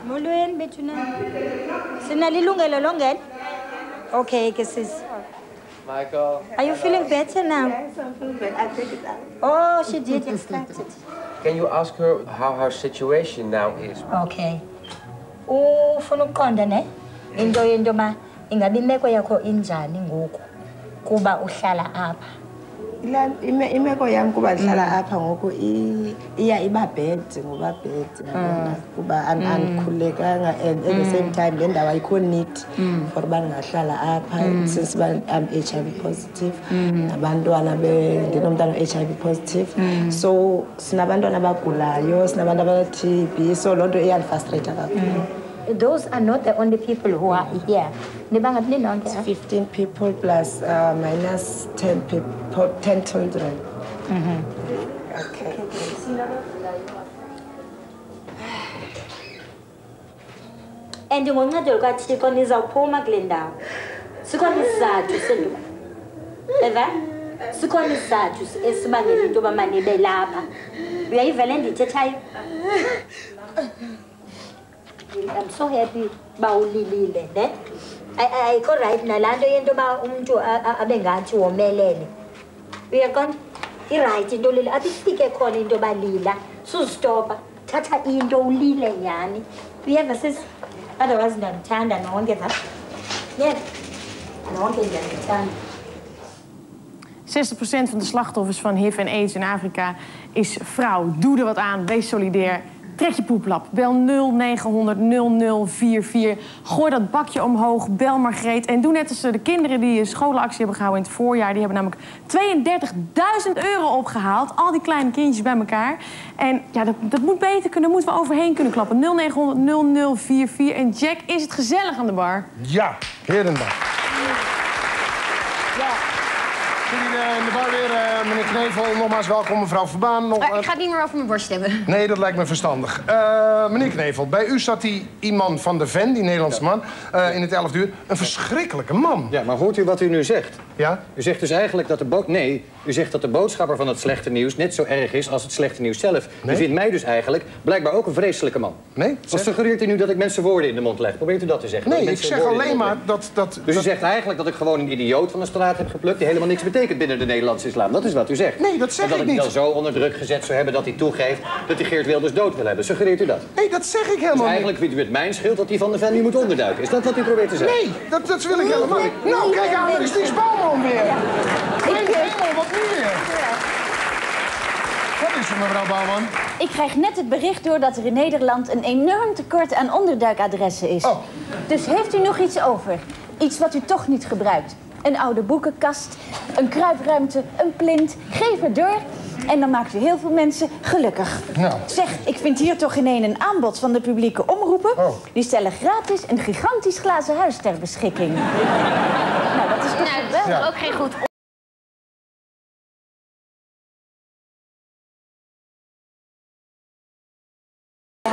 Molweni bethuna. Sinalilungelo longena? Okay, ke sis. Michael. Are you feeling better now? Yes, I'm feeling better. I think it's Oh, she did extract it. Can you ask her how her situation now is? Okay. Ufuna ukuqonda ne? Into yento ma ingabe imeko yakho injani ngoku kuba uhlala apha? Imeko yam kuba ndihlala apha ngoku i- iya iba bad ngoba bad yabona kuba Mm. andikhululekanga and at the same time le ndawo ayikho neat Mm. for uba ndingahlala apha Mm. since uba am h i v positive Mm. nabantwana ndinomntana o-h i v positive Mm. so sinabantwana abagulayo sinabantu abane-t b so loo nto iyandifrustrata kakhulu Those are not the only people who are here. Ninonke? 15 people plus uh, minus 10 people 10 children okay And ngoncedo lukathixo nizawuphuma kule ndawo. Sikhona isizathu sentoba. Eva? Sikhona isizathu esibangela into yoba manibe lapha. Uyayiva le ndiyithethayo? I'm so happy uba ulilile, ne? Ay- ay- Ayikho right nalaa nto yento yoba umntu abe ngathi womelele. Uyaqonda? irayithi into lila apho ifike khona into yoba lila suzistopa thatha into ulile nyhani uyeva sisi otherwise ndiyandithanda nonke va yeva nonke ndiyandithanda 60% van de slachtoffers van HIV en AIDS in Afrika is vrouw. Doe er wat aan, wees solidair. Trek je poeplap. Bel 0900 0044. Gooi dat bakje omhoog. Bel Margreet. En doe net als eh, de kinderen die een scholenactie hebben gehouden in het voorjaar. Die hebben namelijk 32.000 euro opgehaald. Al die kleine kindjes bij elkaar. En ja, dat, dat moet beter kunnen. Daar moeten we overheen kunnen klappen. 0900 0044. En Jack, is het gezellig aan de bar? Ja, herendag. Jullie eh, in de bar weer, eh, meneer Knevel. Nogmaals welkom, mevrouw Verbaan. Nog, Eh, ik ga het niet meer over mijn borst hebben. Nee, dat lijkt me verstandig. Eh, meneer Knevel, bij u zat die iemand van de Ven, die Nederlandse man, eh, in het 11 uur. Een verschrikkelijke man. Ja, maar hoort u wat u nu zegt? Ja? U zegt dus eigenlijk dat de bood... Nee, u zegt dat de boodschapper van het slechte nieuws net zo erg is als het slechte nieuws zelf. U vindt mij dus eigenlijk blijkbaar ook een vreselijke man. Nee? Wat suggereert u nu dat ik mensen woorden in de mond leg? Probeert u dat te zeggen? Nee, ik zeg alleen maar dat... dat Dus dat... u zegt eigenlijk dat ik gewoon een idioot van de straat heb geplukt... die helemaal niks betekent binnen de Nederlandse islam. Dat is wat u zegt. Nee, dat zeg en dat ik ik niet. dan zo onder druk gezet zou hebben dat hij toegeeft... dat hij Geert Wilders dood wil hebben. Suggereert u dat? Nee, dat zeg ik helemaal dus eigenlijk vindt u het mijn schuld dat hij van de Ven nu moet onderduiken. Is dat wat u probeert te zeggen? Nee, dat, dat wil ik helemaal niet. Nou, kijk aan, daar is die Bouwman weer. Mijn hemel, wat nu weer? Wat is er, mevrouw Bouwman? Ik krijg net het bericht door dat er in Nederland een enorm tekort aan onderduikadressen is. Oh. Dus heeft u nog iets over? Iets wat u toch niet gebruikt? Een oude boekenkast, een kruipruimte, een plint. Geef het door. En dan maakt u heel veel mensen gelukkig. Nou. Zeg, ik vind hier toch in een aanbod van de publieke omroepen. Oh. Die stellen gratis een gigantisch glazen huis ter beschikking. nou, dat is toch Nou, dat is wel... ook geen goed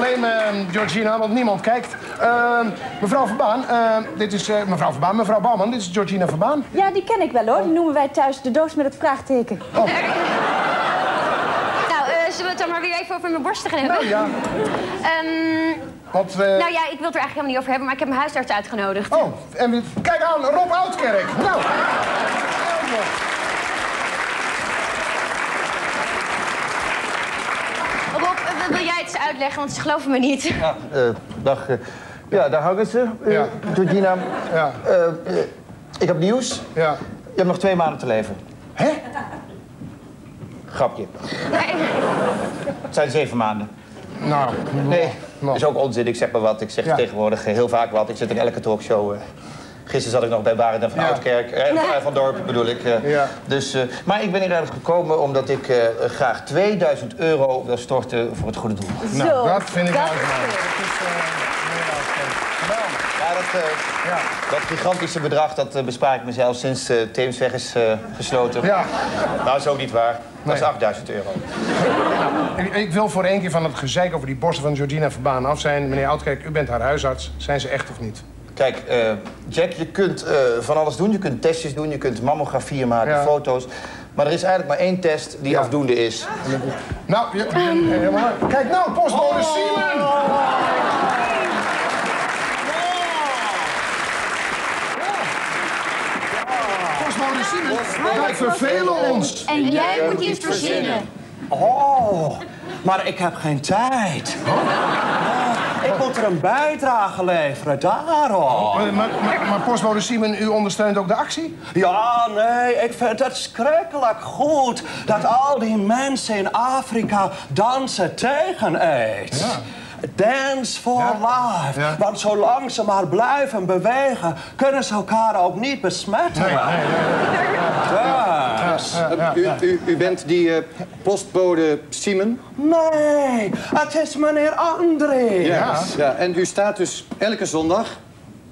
Probleem, eh, Georgina, want niemand kijkt. Eh, mevrouw Verbaan, eh, dit is eh, mevrouw Verbaan, mevrouw Bouwman, dit is Georgina Verbaan. Ja, die ken ik wel hoor. Die noemen wij thuis de doos met het vraagteken. Nou, eh, zullen we het dan maar weer even over mijn borsten gaan hebben? Nou ja. Ehm, Want, eh, nou ja, ik wil het er eigenlijk helemaal niet over hebben, maar ik heb mijn huisarts uitgenodigd. Oh, en kijk aan, Rob Oudkerk. Nou. Rob, eh, wil jij het eens uitleggen, want ze geloven me niet. Ja, eh, dag. eh, ja, daar hangen ze, eh, Georgina. Ja. Ik heb nieuws. Ja. Je hebt nog twee maanden te leven. Hè? Grapje. Het zijn zeven maanden. Nou, Nee, dat is ook onzin. Ik zeg maar wat. Ik zeg Ja. tegenwoordig heel vaak wat. Ik zit in elke talkshow. Eh. Gisteren zat ik nog bij Barend en van Ja. Oudkerk. Eh, Nee. Van Dorp bedoel ik. eh. Ja. dus, eh, maar ik ben hier eigenlijk gekomen omdat ik eh, graag 2000 euro wil storten voor het goede doel. Nou, dat vind ik dat uiteraard. Ja, dat, eh, dat gigantische bedrag dat eh, bespaar ik mezelf sinds uh, Theemsweg is eh, gesloten. Ja. Nou, dat is ook niet waar. Dat is 8000 euro. Ik, ik wil voor één keer van het gezeik over die borsten van Georgina Verbaan af zijn. Meneer Oudkerk, u bent haar huisarts. Zijn ze echt of niet? Kijk, eh, Jack, je kunt eh, van alles doen. Je kunt testjes doen, je kunt mammografieën maken, Ja. foto's. Maar er is eigenlijk maar één test die afdoende is. Nou, je, helemaal. Kijk nou, postbode Oh. Simon! Postbode Simon, wij vervelen ons. En jij moet iets verzinnen. Oh, maar ik heb geen tijd. Moet er een bijdrage leveren, daarom. Maar, maar, maar, postbode Simon, u ondersteunt ook de actie? Ja, nee, ik vind het schrikkelijk goed dat al die mensen in Afrika dansen tegen aids. Dance for life. Want zolang ze maar blijven bewegen, kunnen ze elkaar ook niet besmetten. Dus. U, u, u bent die eh, postbode Simon? Nee, het is meneer André. Ja. ja. En u staat dus elke zondag,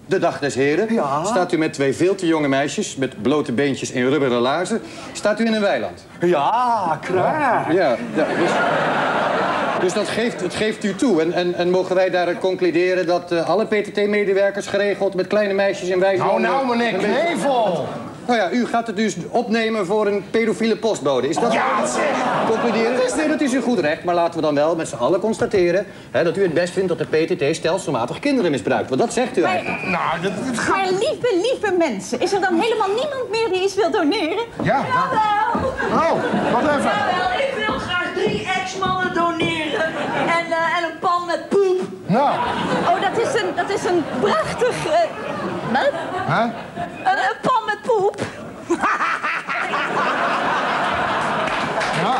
de dag des heren... Ja. staat u met twee veel te jonge meisjes... met blote beentjes en rubberen laarzen... staat u in een weiland. Ja, krijg. Ja, ja dus, dus dat geeft, het geeft u toe. En, en, en mogen wij daar concluderen dat eh, alle PTT-medewerkers geregeld... met kleine meisjes in wijze Nou, nou, meneer Knevel! Nou ja, u gaat het dus opnemen voor een pedofiele postbode. Is dat Ja, zeg! concluderen? Nee, dat is uw goed recht. Maar laten we dan wel met z'n allen constateren... Hè, dat u het best vindt dat de PTT stelselmatig kinderen misbruikt. Want dat zegt u eigenlijk. Nou, dat, dat Maar lieve, lieve mensen, is er dan helemaal niemand meer die iets wil doneren? Ja. Jawel! Oh, wat even. Jawel, ik wil graag drie ex-mannen doneren. En, eh, en een pan met poep. Nou. Oh, dat is een, dat is een prachtig... eh, wat? Hè? Een, een pan met poep. Ja.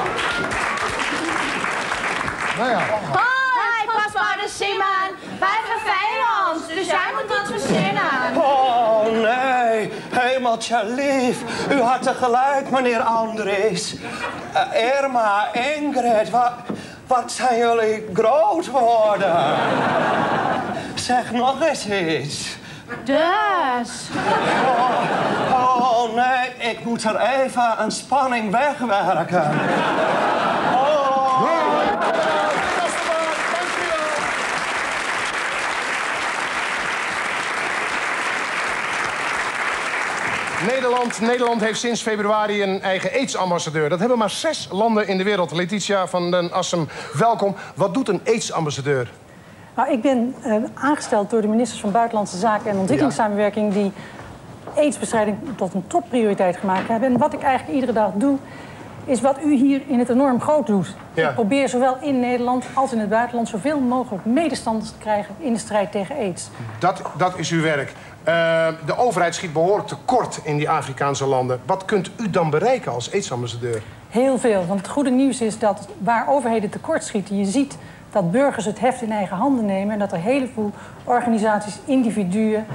Nou ja. Hi, Wij vervelen ons, dus jij moet ons verzinnen. Oh nee, hemeltje lief. U had er gelijk, meneer Andries. Eh, Irma, Ingrid, wat, wat zijn jullie groot geworden? zeg nog eens iets. Dus. Oh, oh nee, ik moet er even een spanning wegwerken. Oh. Nederland, Nederland heeft sinds februari een eigen AIDS-ambassadeur. Dat hebben maar zes landen in de wereld. Letitia van den Assem, welkom. Wat doet een AIDS-ambassadeur? Nou, ik ben eh, aangesteld door de ministers van Buitenlandse Zaken en Ontwikkelingssamenwerking... die aidsbestrijding tot een topprioriteit gemaakt hebben. En wat ik eigenlijk iedere dag doe, is wat u hier in het enorm groot doet. Ja. Ik probeer zowel in Nederland als in het buitenland... zoveel mogelijk medestanders te krijgen in de strijd tegen aids. Dat, dat is uw werk. Eh, de overheid schiet behoorlijk tekort in die Afrikaanse landen. Wat kunt u dan bereiken als AIDS-ambassadeur? Heel veel, want het goede nieuws is dat waar overheden tekortschieten... je ziet dat burgers het heft in eigen handen nemen... en dat er een heleboel organisaties, individuen...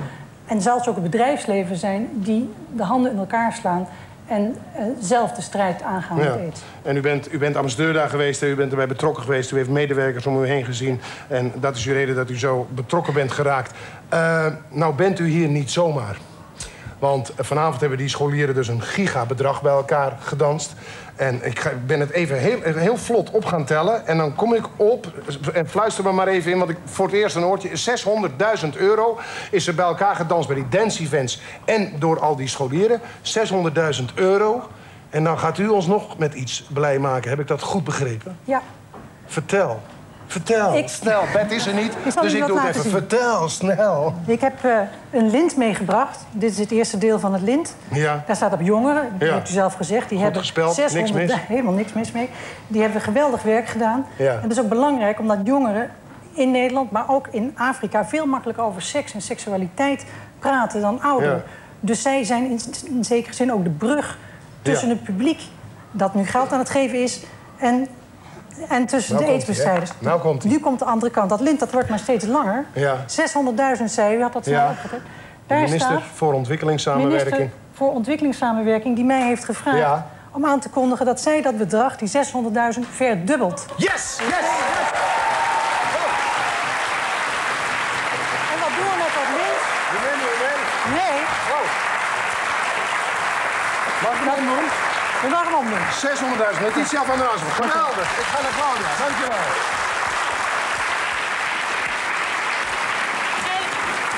en zelfs ook het bedrijfsleven zijn die de handen in elkaar slaan... en eh, zelf de strijd aangaan met aids. En u bent, u bent ambassadeur daar geweest, u bent erbij betrokken geweest... u heeft medewerkers om u heen gezien. En dat is uw reden dat u zo betrokken bent geraakt. Eh, nou bent u hier niet zomaar. Want vanavond hebben die scholieren dus een gigabedrag bij elkaar gedanst. En ik ga- ben het even heel, heel vlot op gaan tellen. En dan kom ik op, en fluister me maar even in... want ik voor het eerst een oortje... 600.000 euro is er bij elkaar gedanst bij die dance events... en door al die scholieren. 600.000 euro. En dan gaat u ons nog met iets blij maken. Heb ik dat goed begrepen? Ja. Vertel. Vertel. Ik- Snel. Bert is er niet, dus ik wat doe het even. zien. Vertel, snel. Ik heb eh, een lint meegebracht. Dit is het eerste deel van het lint. Ja. Daar staat op jongeren, dat Ja. hebt u zelf gezegd. Die Goed hebben gespeld, niks 600 mis. Helemaal niks mis mee. Die hebben geweldig werk gedaan. Ja. En dat is ook belangrijk omdat jongeren in Nederland, maar ook in Afrika... veel makkelijker over seks en seksualiteit praten dan ouderen. Ja. Dus zij zijn in, in zekere zin ook de brug tussen Ja. het publiek... dat nu geld aan het geven is... en, en tussen Nou de aidsbestrijders. Nou komt-ie. Nu komt de andere kant. Dat lint dat wordt maar steeds langer. Ja. 600.000 zei u, had dat Ja. opgeteld. De Daar minister staat voor ontwikkelingssamenwerking. minister voor ontwikkelingssamenwerking die mij heeft gevraagd Ja. om aan te kondigen dat zij dat bedrag, die 600.000, verdubbelt. Yes! Yes! En wat doen we met dat lint? Nee. Mag ik hem doen? We mag hem omdoen. 600.000. Letitia van der Asel. Geweldig. Ik ga naar Claudia. Dankjewel.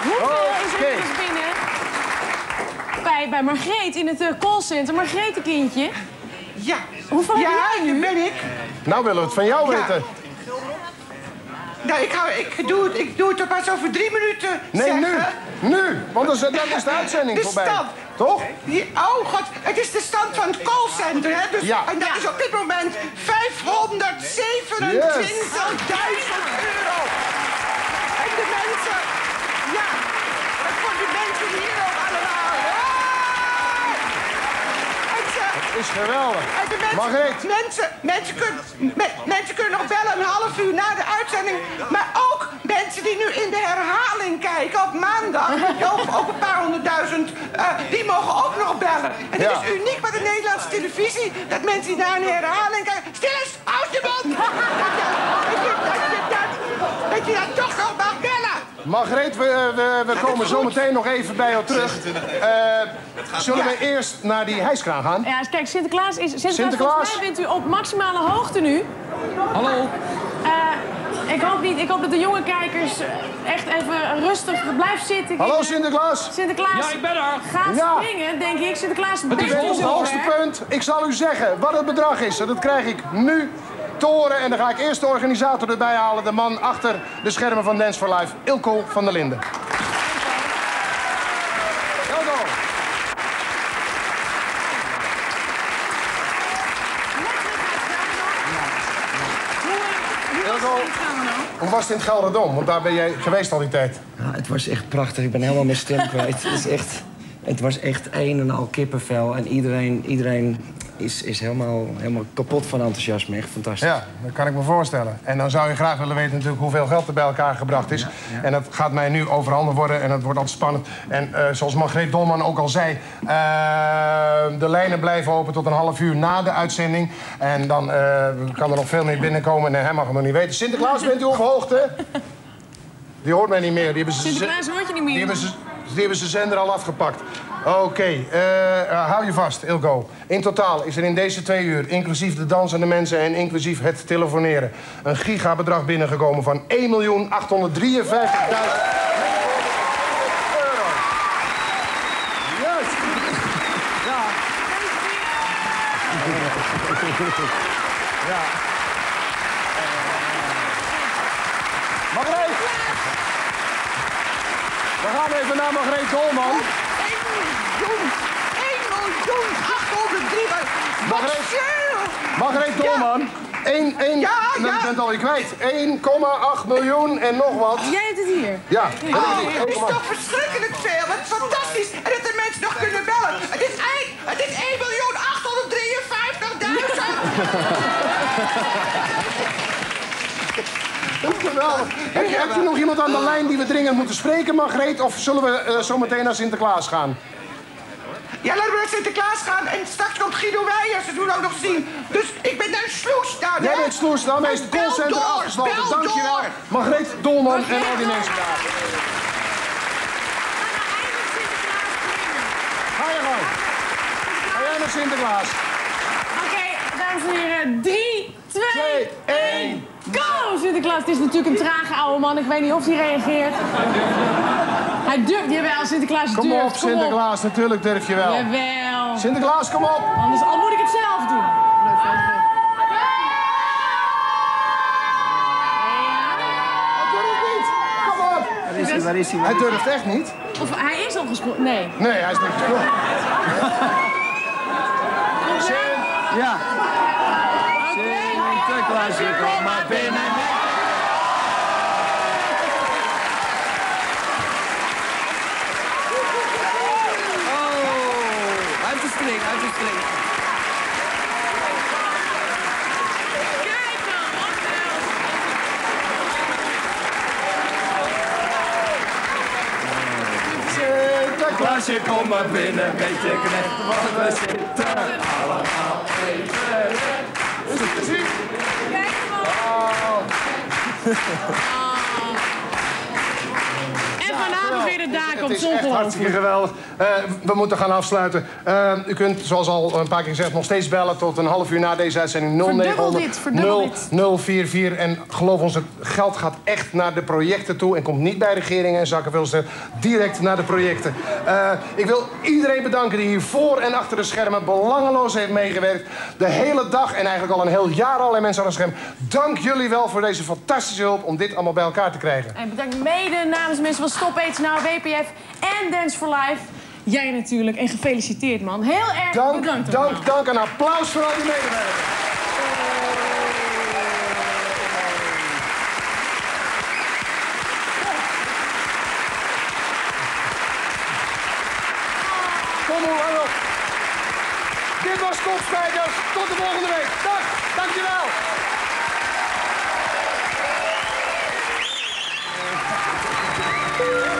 Hoeveel is er dus binnen? Bij, bij Margreet in het eh, callcenter. Margreet, kindje. Ja. Hoeveel ja, heb nu? ben ik. Nou willen we het van jou Ja. weten. Nou, ik, hou, ik, doe het, ik doe het er pas over drie minuten Nee, nu. zeggen. Nu. Want dan is, dan is de uitzending De voorbij. stand. Toch? Ja, oh god, het is de stand van het callcenter, hè? Dus, Ja. En dat is op dit moment 527.000 euro. En de mensen, ja, voor de mensen hier ook allemaal. Ah! En ze- Het is geweldig. mensen, Margreet. mensen, mensen, kunnen, me- mensen kunnen nog bellen een half uur na de uitzending. Maar ook mensen die nu in de herhaling kijken op maandag. Ook, ook een paar honderdduizend. eh, die mogen ook nog bellen. En het Ja. is uniek bij de Nederlandse televisie. Dat mensen die naar een herhaling kijken. Stil eens, houd je mond! dat, je, dat, je, dat, dat je dat toch mag bellen. Margreet, we, we, we komen zo meteen nog even bij jou terug. Eh, zullen we eerst naar die hijskraan gaan? Ja, dus kijk, Sinterklaas is... Sinterklaas, Sinterklaas. volgens mij bent u op maximale hoogte nu. Hallo? Eh, ik hoop niet, ik hoop dat de jonge kijkers eh, echt even rustig blijven zitten. Hallo Sinterklaas. Sinterklaas Ja, ik ben er. gaat Ja. springen, denk ik. Sinterklaas, Het is het zover? hoogste punt. Ik zal u zeggen wat het bedrag is. En dat krijg ik nu En dan ga ik eerst de organisator erbij halen. De man achter de schermen van Dance for Life, Ilko van der Linden. Ilko. Ilko, hoe was het in het Gelderdom? Want daar ben jij geweest al die tijd. Ja, het was echt prachtig. Ik ben helemaal mijn stem kwijt. Het, is echt, het was echt een en al kippenvel. En iedereen, iedereen is, is helemaal, helemaal kapot van enthousiasme. Echt fantastisch. Ja, dat kan ik me voorstellen. En dan zou je graag willen weten natuurlijk hoeveel geld er bij elkaar gebracht is. En dat gaat mij nu overhandigd worden en dat wordt altijd spannend. En eh, zoals Margreet Dolman ook al zei... eh, de lijnen blijven open tot een half uur na de uitzending. En dan eh, kan er nog veel meer binnenkomen en hij mag het nog niet weten. Sinterklaas, bent u op hoogte? Die hoort mij niet meer. Die hebben ze, Sinterklaas hoort je niet meer. Die hebben ze, die hebben ze zender al afgepakt. Oké, eh, eh, hou je vast, Ilko. In totaal is er in deze twee uur, inclusief de dansende mensen en inclusief het telefoneren, een gigabedrag binnengekomen van 1.853.000 euro. Juist. Ja. Ja. We gaan even naar Margreet Dolman. 1 miljoen, 803. Margreet, Margreet Dolman. 1, 1, Ja, je ja. bent alweer kwijt. 1,8 miljoen en nog wat. Jij hebt het hier. Ja, Oh, is het is toch verschrikkelijk veel. Wat fantastisch. En dat de mensen nog kunnen bellen. Het is, eind, het is 1 miljoen 853.000. Geweldig. Heb je, heb je nog iemand aan de lijn die we dringend moeten spreken, Margreet? Of zullen we eh, zo meteen naar Sinterklaas gaan? Ja, laten we naar Sinterklaas gaan. En straks komt Guido Weijers. Dat we ook nog zien. Dus ik ben naar Sloes dan, Jij bent Sloes, daarmee is het callcenter afgesloten. Dankjewel. Margreet Dolman en al die mensen daar. Ga je gang. Ga jij naar Sinterklaas? Oké, dames en heren. 3, 2, 1, go! Sinterklaas, het is natuurlijk een trage oude man. Ik weet niet of hij reageert. Hij durft, jawel, Sinterklaas Kom durft. op, Sinterklaas, natuurlijk durf je wel. Jawel. Sinterklaas, kom op. Anders al moet ik het zelf doen. Kom op. Waar is hij? Waar is hij? Hij durft echt niet. Of hij is al gesprongen. Nee. Nee, hij is niet gesprongen. Ja. Sinterklaasje, kom maar binnen. Oh, uit de string, uit de string. Sinterklaasje, kom maar binnen met je knecht, want we zitten allemaal even Oh. Het komt is echt ongelooflijk. hartstikke geweldig. Eh, we moeten gaan afsluiten. Eh, u kunt, zoals al een paar keer gezegd, nog steeds bellen tot een half uur na deze uitzending. Verdubbel dit, verdubbel dit. 0044. En geloof ons, het geld gaat echt naar de projecten toe en komt niet bij regeringen en zakken veel direct naar de projecten. Eh, ik wil iedereen bedanken die hier voor en achter de schermen belangeloos heeft meegewerkt. De hele dag en eigenlijk al een heel jaar allerlei mensen aan het scherm. Dank jullie wel voor deze fantastische hulp om dit allemaal bij elkaar te krijgen. En bedankt mede namens mensen van Stop Aids WPF en Dance for Life. Jij natuurlijk. En gefeliciteerd, man. Heel erg dank, bedankt. Dank, dank. En applaus voor al die medewerkers. Kom maar op. Dit was Kopspijkers. Dus tot de volgende week. Dag. Dankjewel. je.